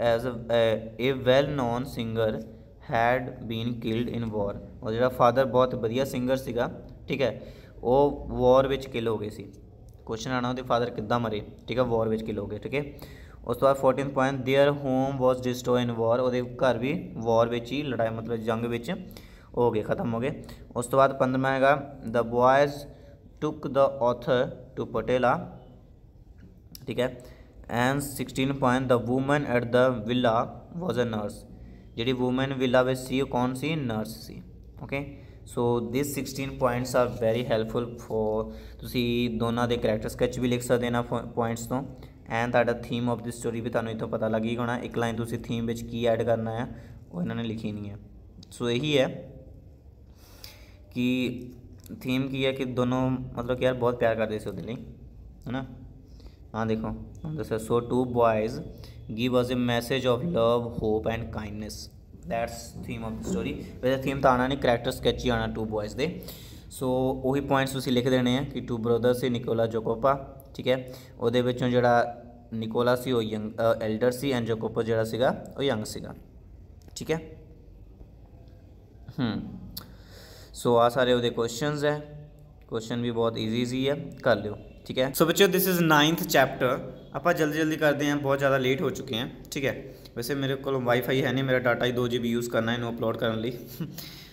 as a well known singer had been killed in war ਉਹ ਜਿਹੜਾ ਫਾਦਰ ਬਹੁਤ ਵਧੀਆ ਸਿੰਗਰ ਸੀਗਾ ਠੀਕ ਹੈ ਉਹ ਵਾਰ ਵਿੱਚ ਕਿਲ ਹੋ ਗਏ ਸੀ ਕੁਐਸਚਨ ਆਣਾ ਉਹਦੇ ਫਾਦਰ ਕਿੱਦਾਂ ਮਰੇ ਠੀਕ ਹੈ ਵਾਰ ਵਿੱਚ ਕਿਲ ਹੋ ਗਏ ਠੀਕ ਹੈ उसके बाद fourteen point their home was destroy in war और घर भी वॉर बिच ही लड़ाई मतलब जंग बिच हो गए खत्म हो गए उस तो बाद पंद्रमा हैगा the boys took the author to पटेला ठीक है? And sixteen point the women at the villa was a nurse ji women villa वे सी कौन सी? Nurse C okay so this sixteen points are very helpful for तुम दोनों के character sketch भी लिख सकते हैं ना पॉइंट्स तो। ਐਂਡ ਤੁਹਾਡਾ ਥੀਮ ਆਫ ਦਿਸ ਸਟੋਰੀ ਵੀ ਤੁਹਾਨੂੰ ਇਥੋਂ ਪਤਾ ਲੱਗ ਹੀ ਹੋਣਾ ਇੱਕ ਲਾਈਨ ਤੁਸੀਂ ਥੀਮ ਵਿੱਚ ਕੀ ਐਡ ਕਰਨਾ ਹੈ ਉਹ ਇਹਨਾਂ ਨੇ ਲਿਖੀ ਨਹੀਂ ਹੈ ਸੋ ਇਹੀ ਹੈ ਕਿ ਥੀਮ ਕੀ ਹੈ ਕਿ ਦੋਨੋਂ ਮਤਲਬ ਕਿ ਯਾਰ ਬਹੁਤ ਪਿਆਰ ਕਰਦੇ ਸੀ ਉਹਦੇ ਲਈ ਹੈਨਾ हाँ देखो जैसे so two boys give us a message of love hope and kindness that's theme of the story वैसे थीम तो आना नहीं करैक्टर स्कैच ही आना टू बॉयज़ दे ਸੋ ਉਹੀ ਪੁਆਇੰਟਸ ਤੁਸੀਂ ਲਿਖ ਦੇਣੇ ਆ ਕਿ ਟੂ ਬ੍ਰਦਰ ਸੀ ਨਿਕੋਲਾ ਜੋਕੋਪਾ ਠੀਕ ਹੈ ਉਹਦੇ ਵਿੱਚੋਂ ਜਿਹੜਾ ਨਿਕੋਲਾ ਸੀ ਉਹ ਯੰਗ ਐਲਡਰ ਸੀ ਐਂਡ ਜੋਕੋਪਾ ਜਿਹੜਾ ਸੀਗਾ ਉਹ ਯੰਗ ਸੀਗਾ ਠੀਕ ਹੈ ਹੂੰ ਸੋ ਆ ਸਾਰੇ ਉਹਦੇ ਕੁਐਸਚਨਸ ਹੈ ਕੁਐਸਚਨ ਵੀ ਬਹੁਤ ਈਜ਼ੀ ਈਜ਼ੀ ਹੈ ਕਰ ਲਿਓ ਠੀਕ ਹੈ ਸੋ ਬੱਚਿਓ ਦਿਸ ਇਜ਼ 9th ਚੈਪਟਰ ਆਪਾਂ ਜਲਦੀ ਜਲਦੀ ਕਰਦੇ ਹਾਂ ਬਹੁਤ ਜ਼ਿਆਦਾ ਲੇਟ ਹੋ ਚੁੱਕੇ ਹਾਂ ਠੀਕ ਹੈ ਵੈਸੇ ਮੇਰੇ ਕੋਲ ਵਾਈਫਾਈ ਹੈ ਨਹੀਂ ਮੇਰਾ ਡਾਟਾ ਹੀ 2 GB ਯੂਜ਼ ਕਰਨਾ ਇਹਨੂੰ ਅਪਲੋਡ ਕਰਨ ਲਈ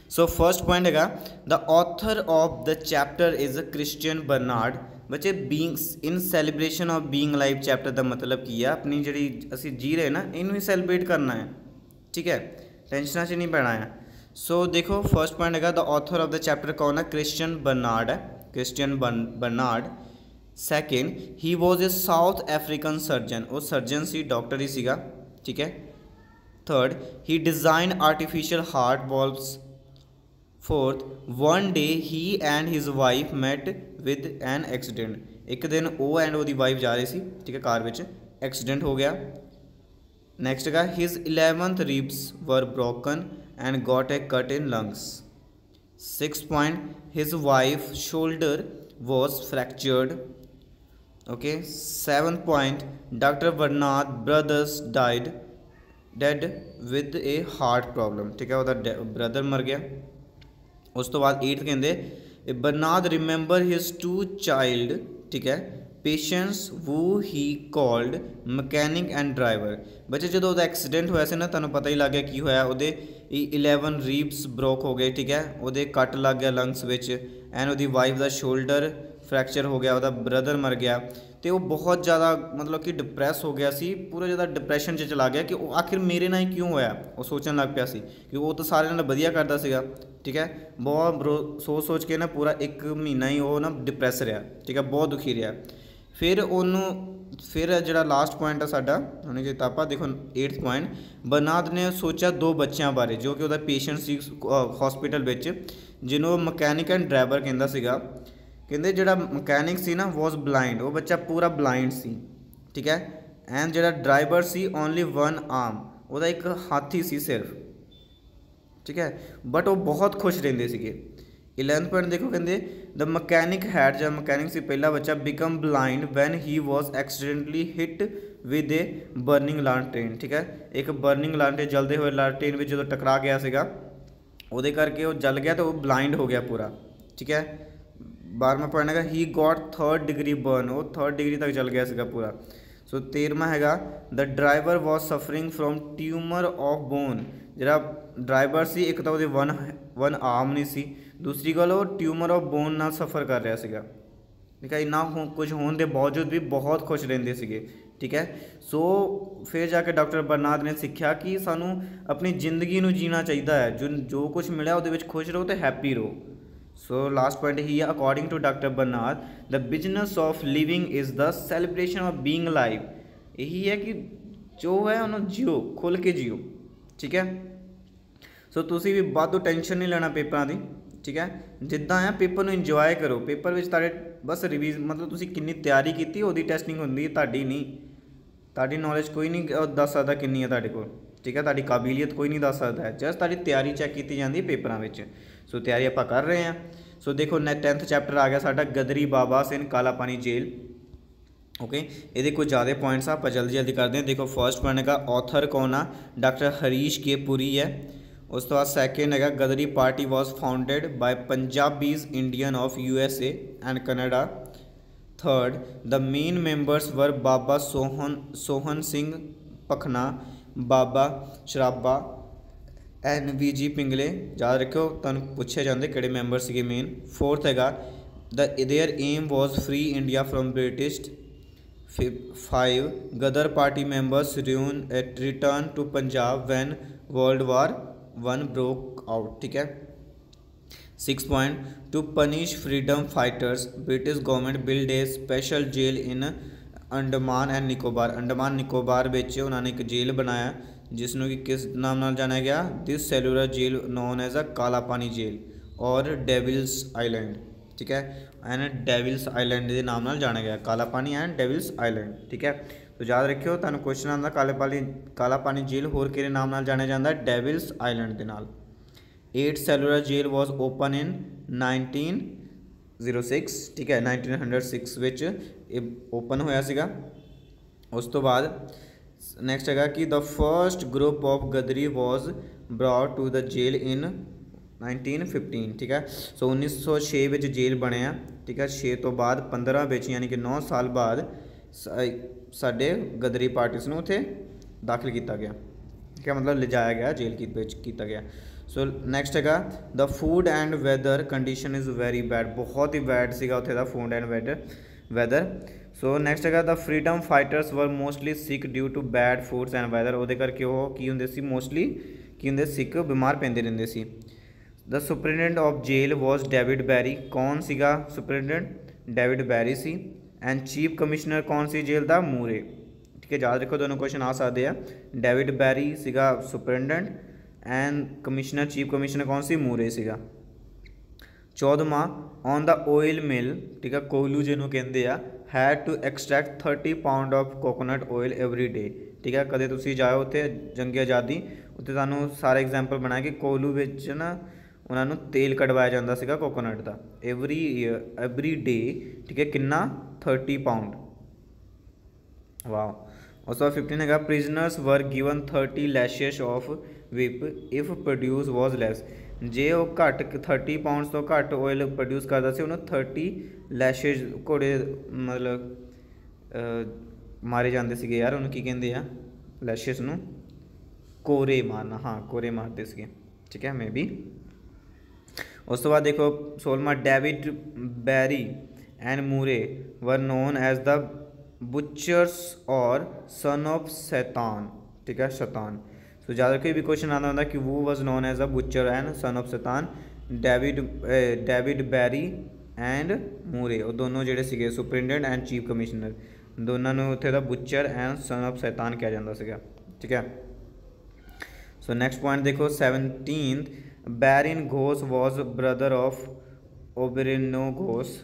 ਸੋ ਫਰਸਟ ਪੁਆਇੰਟ ਹੈਗਾ the author of the chapter is a Christian Barnard ਬੱਚੇ beings in celebration of being live chapter ਦਾ ਮਤਲਬ ਕੀ ਆ ਆਪਣੀ ਜਿਹੜੀ ਅਸੀਂ ਜੀ ਰਹੇ ਨਾ ਇਹਨੂੰ ਹੀ ਸੈਲੀਬ੍ਰੇਟ ਕਰਨਾ ਹੈ ਠੀਕ ਹੈ ਟੈਨਸ਼ਨਾਂ 'ਚ ਨਹੀਂ ਪੈਣਾ ਹੈ ਸੋ ਦੇਖੋ ਫਰਸਟ ਪੁਆਇੰਟ ਹੈਗਾ the author of the chapter ਕੌਣ ਹੈ ਕ੍ਰਿਸਚੀਅਨ ਬਰਨਾਰਡ ਹੈ Christian Barnard second he was a South African surgeon ਉਹ ਸਰਜਨ ਸੀ ਡਾਕਟਰ ਹੀ ਸੀਗਾ ਠੀਕ ਹੈ third he design artificial heart valves fourth one day he and his wife met with an accident ਇੱਕ ਦਿਨ ਉਹ ਐਂਡ ਉਹਦੀ wife ਜਾ ਰਹੀ ਸੀ ਠੀਕ ਹੈ ਕਾਰ ਵਿੱਚ ਐਕਸੀਡੈਂਟ ਹੋ ਗਿਆ ਨੈਕਸਟ ਹੈਗਾ his 11th ribs were broken and got a cut in lungs 6 point his wife shoulder was fractured okay seventh point dr varnath brothers died dead with a heart problem ਠੀਕ ਹੈ ਉਹਦਾ brother ਮਰ ਗਿਆ ਉਸ ਤੋਂ ਬਾਅਦ 8th ਕਹਿੰਦੇ Barnard remember his two child ਠੀਕ ਹੈ patients who he called mechanic and driver ਬੱਚੇ, ਜਦੋਂ ਉਹਦਾ ਐਕਸੀਡੈਂਟ ਹੋਇਆ ਸੀ ਨਾ, ਤੁਹਾਨੂੰ ਪਤਾ ਹੀ ਲੱਗ ਗਿਆ ਕੀ ਹੋਇਆ, ਉਹਦੇ 11 ਰੀਬਸ ਬ੍ਰੋਕ ਹੋ ਗਏ, ਠੀਕ ਹੈ, ਉਹਦੇ ਕੱਟ ਲੱਗ ਗਿਆ ਲੰਗਸ ਵਿੱਚ ਐਂਡ ਉਹਦੀ ਵਾਈਫ ਦਾ ਸ਼ੋਲਡਰ ਫ੍ਰੈਕਚਰ ਹੋ ਗਿਆ, ਉਹਦਾ ਬ੍ਰਦਰ ਮਰ ਗਿਆ ਤੇ ਉਹ ਬਹੁਤ ਜ਼ਿਆਦਾ ਮਤਲਬ ਕਿ ਡਿਪਰੈਸ ਹੋ ਗਿਆ ਸੀ, ਪੂਰਾ ਜ਼ਿਆਦਾ ਡਿਪਰੈਸ਼ਨ 'ਚ ਚਲਾ ਗਿਆ ਕਿ ਉਹ ਆਖਿਰ ਮੇਰੇ ਨਾਲ ਹੀ ਕਿਉਂ ਹੋਇਆ? ਉਹ ਸੋਚਣ ਲੱਗ ਪਿਆ ਸੀ ਕਿ ਉਹ ਤਾਂ ਸਾਰਿਆਂ ਨਾਲ ਵਧੀਆ ਕਰਦਾ ਸੀਗਾ। ਠੀਕ ਹੈ? ਬਹੁਤ ਸੋਚ ਸੋਚ ਕੇ ਨਾ ਪੂਰਾ 1 ਮਹੀਨਾ ਹੀ ਉਹ ਨਾ ਡਿਪਰੈਸ ਰਿਹਾ, ਠੀਕ ਹੈ? ਬਹੁਤ ਦੁਖੀ ਰਿਹਾ। ਫਿਰ ਉਹਨੂੰ, ਫਿਰ ਜਿਹੜਾ ਲਾਸਟ ਪੁਆਇੰਟ ਆ ਸਾਡਾ, ਉਹਨੇ ਜੇ ਤਾਪਾ ਦੇਖੋ 8th ਪੁਆਇੰਟ ਬਰਨਾਦ ਨੇ ਸੋਚਿਆ ਦੋ ਬੱਚਿਆਂ ਬਾਰੇ, ਜੋ ਕਿ ਉਹਦਾ ਪੇਸ਼ੈਂਟ ਸੀ ਹਸਪੀਟਲ ਵਿੱਚ, ਜਿਹਨੂੰ ਮਕੈਨਿਕ ਐਂਡ ਡਰਾਈਵਰ ਕਹਿੰਦਾ ਸੀਗਾ। ਕਹਿੰਦੇ ਜਿਹੜਾ ਮਕੈਨਿਕ ਸੀ ਨਾ ਵਾਸ ਬਲਾਈਂਡ ਉਹ ਬੱਚਾ ਪੂਰਾ ਬਲਾਈਂਡ ਸੀ, ਠੀਕ ਹੈ? ਐਂਡ ਜਿਹੜਾ ਡਰਾਈਵਰ ਸੀ ਓਨਲੀ ਵਨ ਆਰਮ ਉਹਦਾ ਇੱਕ ਹੱਥ ਹੀ ਸੀ ਸਿਰਫ। ਠੀਕ ਹੈ ਬਟ ਉਹ ਬਹੁਤ ਖੁਸ਼ ਰਹਿੰਦੇ ਸੀਗੇ 11th ਪੁਆਇੰਟ ਦੇਖੋ ਕਹਿੰਦੇ ਦ ਮਕੈਨਿਕ ਹੈਡ ਜਦ ਮਕੈਨਿਕ ਸੀ ਪਹਿਲਾ ਬੱਚਾ become blind when he was accidentally hit with a burning lantern ਠੀਕ ਹੈ ਇੱਕ ਬਰਨਿੰਗ ਲਾਂਟੇਨ ਜਲਦੇ ਹੋਏ ਲਾਂਟੇਨ ਵਿੱਚ ਜਦੋਂ ਟਕਰਾ ਗਿਆ ਸੀਗਾ ਉਹਦੇ ਕਰਕੇ ਉਹ ਜਲ ਗਿਆ ਤਾਂ ਉਹ ਬਲਾਈਂਡ ਹੋ ਗਿਆ ਪੂਰਾ ਠੀਕ ਹੈ 12ਵਾਂ ਪੁਆਇੰਟ ਹੈਗਾ ਹੀ ਗਾਟ 3rd ਡਿਗਰੀ ਬਰਨ ਉਹ 3rd ਡਿਗਰੀ ਤੱਕ ਚਲ ਗਿਆ ਸੀਗਾ ਪੂਰਾ ਸੋ 13ਵਾਂ ਹੈਗਾ the driver was suffering from tumour of bone ਜਿਹੜਾ ਡਰਾਈਵਰ ਸੀ, ਇੱਕ ਤਾਂ ਉਹਦੇ ਵਨ ਵਨ ਆਰਮ ਨਹੀਂ ਸੀ। ਦੂਸਰੀ ਗੱਲ, ਉਹ ਟਿਊਮਰ ਆਫ ਬੋਨ ਨਾਲ ਸਫਰ ਕਰ ਰਿਹਾ ਸੀਗਾ। ਠੀਕ ਹੈ, ਇੰਨਾ ਕੁਝ ਹੋਣ ਦੇ ਬਾਵਜੂਦ ਵੀ ਬਹੁਤ ਖੁਸ਼ ਰਹਿੰਦੇ ਸੀਗੇ। ਠੀਕ ਹੈ, ਸੋ ਫਿਰ ਜਾ ਕੇ ਡਾਕਟਰ ਬਰਨਾਦ ਨੇ ਸਿੱਖਿਆ ਕਿ ਸਾਨੂੰ ਆਪਣੀ ਜ਼ਿੰਦਗੀ ਨੂੰ ਜੀਣਾ ਚਾਹੀਦਾ ਹੈ। ਜੋ ਜੋ ਕੁਝ ਮਿਲਿਆ ਉਹਦੇ ਵਿੱਚ ਖੁਸ਼ ਰਹੋ ਤੇ ਹੈਪੀ ਰਹੋ। ਸੋ ਲਾਸਟ ਪੁਆਇੰਟ ਹੀ ਹੈ according to doctor Barnard the business of living is the celebration of being live ਇਹੀ ਹੈ ਕਿ ਜੋ ਹੈ ਉਹਨੂੰ ਜਿਓ ਖੁੱਲ ਕੇ ਜਿਓ ਠੀਕ ਹੈ ਸੋ ਤੁਸੀਂ ਵੀ ਵਾਧੂ ਟੈਨਸ਼ਨ ਨਹੀਂ ਲੈਣਾ ਪੇਪਰਾਂ ਦੀ ਠੀਕ ਹੈ ਜਿੱਦਾਂ ਆ ਪੇਪਰ ਨੂੰ ਇੰਜੋਏ ਕਰੋ ਪੇਪਰ ਵਿੱਚ ਤੁਹਾਡੇ ਬਸ ਰਿਵੀਜ਼ ਮਤਲਬ ਤੁਸੀਂ ਕਿੰਨੀ ਤਿਆਰੀ ਕੀਤੀ ਉਹਦੀ ਟੈਸਟਿੰਗ ਹੁੰਦੀ ਹੈ ਤੁਹਾਡੀ ਨਹੀਂ ਤੁਹਾਡੀ ਨੌਲੇਜ ਕੋਈ ਨਹੀਂ ਦੱਸ ਸਕਦਾ ਕਿੰਨੀ ਹੈ ਤੁਹਾਡੇ ਕੋਲ ਠੀਕ ਹੈ ਤੁਹਾਡੀ ਕਾਬਲੀਅਤ ਕੋਈ ਨਹੀਂ ਦੱਸ ਸਕਦਾ ਜਸਟ ਤੁਹਾਡੀ ਤਿਆਰੀ ਚੈੱਕ ਕੀਤੀ ਜਾਂਦੀ ਹੈ ਪੇਪਰਾਂ ਵਿੱਚ ਸੋ ਤਿਆਰੀ ਆਪਾਂ ਕਰ ਰਹੇ ਹਾਂ ਸੋ ਦੇਖੋ ਨੈ 10th ਚੈਪਟਰ ਆ ਗਿਆ ਸਾਡਾ ਗਦਰੀ ਬਾਬਾ ਸਿੰਘ ਕਾਲਾ ਪਾਣੀ ਜੇਲ੍ਹ ਓਕੇ ਇਹਦੇ ਕੁਝ ਜ਼ਿਆਦਾ ਪੁਆਇੰਟਸ ਆ ਆਪਾਂ ਜਲਦੀ ਜਲਦੀ ਕਰਦੇ ਹਾਂ ਦੇਖੋ ਫਰਸਟ ਪੁਆਇੰਟ ਹੈਗਾ ਆਥਰ ਕੌਣ ਆ ਡਾਕਟਰ ਹਰੀਸ਼ ਕੇ ਪੁਰੀ ਹੈ ਉਸ ਤੋਂ ਬਾਅਦ ਸੈਕਿੰਡ ਹੈਗਾ Ghadri party was founded by Punjabis Indian of U S A and Canada third the main members were Baba Sohan Sohan Singh ਪਖਨਾ ਬਾਬਾ ਸ਼ਰਾਬਾ ਐਨ ਵੀ ਜੀ ਪਿੰਗਲੇ ਯਾਦ ਰੱਖਿਓ ਤੁਹਾਨੂੰ ਪੁੱਛਿਆ ਜਾਂਦੇ ਕਿਹੜੇ ਮੈਂਬਰ ਸੀਗੇ ਮੇਨ ਫੋਰਥ ਹੈਗਾ the their aim was free India from British 5 Ghadar party members ਰਿਊਨ return to Punjab when world war 1 broke out ਠੀਕ ਹੈ 6 point to punish freedom fighters british government built a special jail in Andaman and Nicobar Andaman Nicobar ਵਿੱਚ ਉਹਨਾਂ ਨੇ ਇੱਕ ਜੇਲ੍ਹ ਬਣਾਇਆ ਜਿਸ ਨੂੰ ਕਿ ਕਿਸ ਨਾਮ ਨਾਲ ਜਾਣਿਆ ਗਿਆ this cellular jail known as a Kala Pani ਜੇਲ੍ਹ ਔਰ ਡੈਵਿਲਸ ਆਈਲੈਂਡ ਠੀਕ ਹੈ ਐਂਡ ਡੈਵਿਲਸ ਆਈਲੈਂਡ ਦੇ ਨਾਮ ਨਾਲ ਜਾਣਿਆ ਗਿਆ ਕਾਲਾ ਪਾਣੀ ਐਂਡ ਡੈਵਿਲਸ ਆਈਲੈਂਡ ਠੀਕ ਹੈ ਤੋ ਯਾਦ ਰੱਖਿਓ ਤੁਹਾਨੂੰ ਕੁਐਸਚਨ ਆਉਂਦਾ ਕਾਲੇ ਪਾਣੀ ਕਾਲਾ ਪਾਣੀ ਜੇਲ੍ਹ ਹੋਰ ਕਿਹੜੇ ਨਾਮ ਨਾਲ ਜਾਣਿਆ ਜਾਂਦਾ ਡੈਵਿਲਸ ਆਈਲੈਂਡ ਦੇ ਨਾਲ 8 cellular jail was open in 1906 ਠੀਕ ਹੈ 1906 ਵਿੱਚ ਇਹ ਓਪਨ ਹੋਇਆ ਸੀਗਾ ਉਸ ਤੋਂ ਬਾਅਦ ਨੈਕਸਟ ਹੈਗਾ ਕਿ the first group of Ghadri was brought to the jail in 1915 ਠੀਕ ਹੈ? ਸੋ 1906 ਵਿੱਚ ਜੇਲ੍ਹ ਬਣਿਆ, ਠੀਕ ਹੈ? 6 ਤੋਂ ਬਾਅਦ 15 ਵਿੱਚ, ਯਾਨੀ ਕਿ 9 ਸਾਲ ਬਾਅਦ ਸਾਡੇ ਗਦਰੀ ਪਾਰਟੀਸ ਨੂੰ ਉੱਥੇ ਦਾਖਲ ਕੀਤਾ ਗਿਆ, ਠੀਕ ਹੈ? ਮਤਲਬ ਲਿਜਾਇਆ ਗਿਆ, ਜੇਲ੍ਹ ਵਿੱਚ ਕੀਤਾ ਗਿਆ। ਸੋ ਨੈਕਸਟ ਹੈਗਾ the food and weather condition is very bad ਬਹੁਤ ਹੀ ਬੈਡ ਸੀਗਾ ਉੱਥੇ ਦਾ food and weather weather so next ਹੈਗਾ the freedom fighters were mostly sick due to bad foods and weather ਉਹਦੇ ਕਰਕੇ ਉਹ ਕੀ ਹੁੰਦੇ ਸੀ ਮੋਸਟਲੀ ਕੀ ਹੁੰਦੇ ਸਿਕ ਬਿਮਾਰ ਪੈਂਦੇ ਰਹਿੰਦੇ ਸੀ the superintendent of jail was David Barry ਕੌਣ ਸੀਗਾ ਸੁਪਰੀਡੈਂਟ ਡੇਵਿਡ ਬੈਰੀ ਸੀ ਐਂਡ ਚੀਫ ਕਮਿਸ਼ਨਰ ਕੌਣ ਸੀ ਜੇਲ ਦਾ ਮੂਰੇ ਠੀਕ ਹੈ ਯਾਦ ਰੱਖੋ ਦੋਨੋਂ ਕੁਐਸਚਨ ਆ ਸਕਦੇ ਆ ਡੇਵਿਡ ਬੈਰੀ ਸੀਗਾ superintendent and commissioner chief commissioner ਕੌਣ ਸੀ ਮੂਰੇ ਸੀਗਾ ਚੌਦਵਾਂ ਔਨ ਦਾ ਆਇਲ ਮਿਲ ਠੀਕ ਆ ਕੋਹਲੂ ਜਿਹਨੂੰ ਕਹਿੰਦੇ ਆ had to extract 30 pound of coconut oil every day ਠੀਕ ਹੈ? ਕਦੇ ਤੁਸੀਂ ਜਾਓ ਉੱਥੇ, ਜੰਗ ਆਜ਼ਾਦੀ, ਉੱਥੇ ਤੁਹਾਨੂੰ ਸਾਰੇ ਐਗਜ਼ਾਮਪਲ ਬਣਾਏ ਕਿ ਕੋਲੂ ਵਿੱਚ ਨਾ ਉਹਨਾਂ ਨੂੰ ਤੇਲ ਕਢਵਾਇਆ ਜਾਂਦਾ ਸੀਗਾ ਕੋਕੋਨਟ ਦਾ। ਏਵਰੀ ਐਵਰੀ ਡੇ ਠੀਕ ਹੈ, ਕਿੰਨਾ? 30 ਪਾਉਂਡ ਵਾਓ। ਉਸ ਤੋਂ 15 ਹੈਗਾ prisoners were given 30 lashes of whip if produce was less ਜੇ ਉਹ ਘੱਟ 30 ਪਾਉਂਡਸ ਤੋਂ ਘੱਟ ਆਇਲ ਪ੍ਰੋਡਿਊਸ ਕਰਦਾ ਸੀ, ਉਹਨੂੰ 30 ਲੈਸ਼ਸ ਘੋੜੇ, ਮਤਲਬ ਮਾਰੇ ਜਾਂਦੇ ਸੀਗੇ ਯਾਰ, ਉਹਨੂੰ ਕੀ ਕਹਿੰਦੇ ਆ? ਲੈਸ਼ਸ ਨੂੰ? ਕੋਰੇ ਮਾਰਨਾ, ਹਾਂ, ਕੋਰੇ ਮਾਰਦੇ ਸੀਗੇ, ਠੀਕ ਹੈ ਮੇ ਬੀ ਉਸ ਤੋਂ ਬਾਅਦ ਦੇਖੋ 16ਵਾਂ ਡੇਵਿਡ ਬੈਰੀ ਐਂਡ ਮੂਰੇ ਵਰ ਨੋਨ ਐਜ਼ ਦਾ ਬੁਚਰਸ ਔਰ ਸਨ ਆਫ ਸੈਤਾਨ ਠੀਕ ਹੈ, ਸ਼ੈਤਾਨ। ਸੋ ਜ਼ਿਆਦਾ ਕੋਈ ਵੀ ਕੁਐਸਚਨ ਆਉਂਦਾ ਹੁੰਦਾ ਕਿ who was known as a butcher and son of Satan David David Barry and Murray ਉਹ ਦੋਨੋਂ ਜਿਹੜੇ ਸੀਗੇ ਸੁਪਰਿੰਟੈਂਡੈਂਟ ਐਂਡ ਚੀਫ ਕਮਿਸ਼ਨਰ ਦੋਨਾਂ ਨੂੰ ਉੱਥੇ the butcher and son of Satan ਕਿਹਾ ਜਾਂਦਾ ਸੀਗਾ ਠੀਕ ਹੈ ਸੋ ਨੈਕਸਟ ਪੁਆਇੰਟ ਦੇਖੋ 17th Barin Ghosh was brother of Oberino Ghosh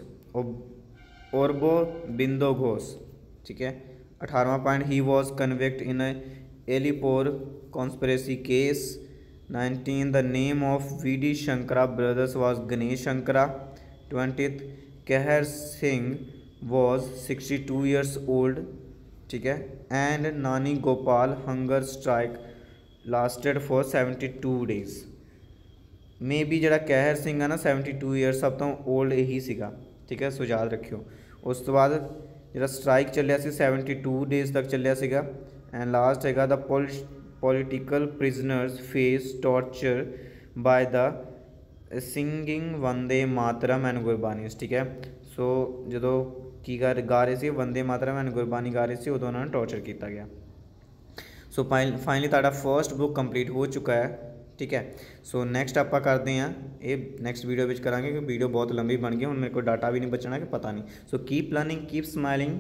Orbo Bindo Ghosh ठीक है अठारहवा point he was convict in Alipore conspiracy case 19 the name of V D Shankara brothers was Ganesh Shankara twenty Kahar Singh was 62 two years old ठीक है? And Nani Gopal hunger strike lasted for 72 two days maybe जरा कहर सिंह है ना 72 two year सब तो old यही सगा, ठीक है? सो रखियो। उस तो बाद जरा स्ट्राइक चलिया सैवनटी टू डेज़ तक चलिया ਐਂਡ ਲਾਸਟ ਹੈਗਾ the political prisoners face torture by the singing Vande Mataram and Gurbani ਠੀਕ ਹੈ ਸੋ ਜਦੋਂ ਕੀ ਕਰ ਗਾ ਰਹੇ ਸੀ ਵੰਦੇ ਮਾਤਰਮ ਐਂਡ ਗੁਰਬਾਣੀ ਗਾ ਰਹੇ ਸੀ ਉਦੋਂ ਉਹਨਾਂ ਨੂੰ ਟਾਰਚਰ ਕੀਤਾ ਗਿਆ ਸੋ ਫਾਈਨਲੀ ਤੁਹਾਡਾ ਫਰਸਟ ਬੁੱਕ ਕੰਪਲੀਟ ਹੋ ਚੁੱਕਾ ਹੈ ਠੀਕ ਹੈ ਸੋ ਨੈਕਸਟ ਆਪਾਂ ਕਰਦੇ ਹਾਂ ਇਹ ਨੈਕਸਟ ਵੀਡੀਓ ਵਿੱਚ ਕਰਾਂਗੇ ਕਿ ਵੀਡੀਓ ਬਹੁਤ ਲੰਬੀ ਬਣ ਗਈ ਹੁਣ ਮੇਰੇ ਕੋਲ ਡਾਟਾ ਵੀ ਨਹੀਂ ਬਚਣਾ ਕਿ ਪਤਾ ਨਹੀਂ so keep learning keep smiling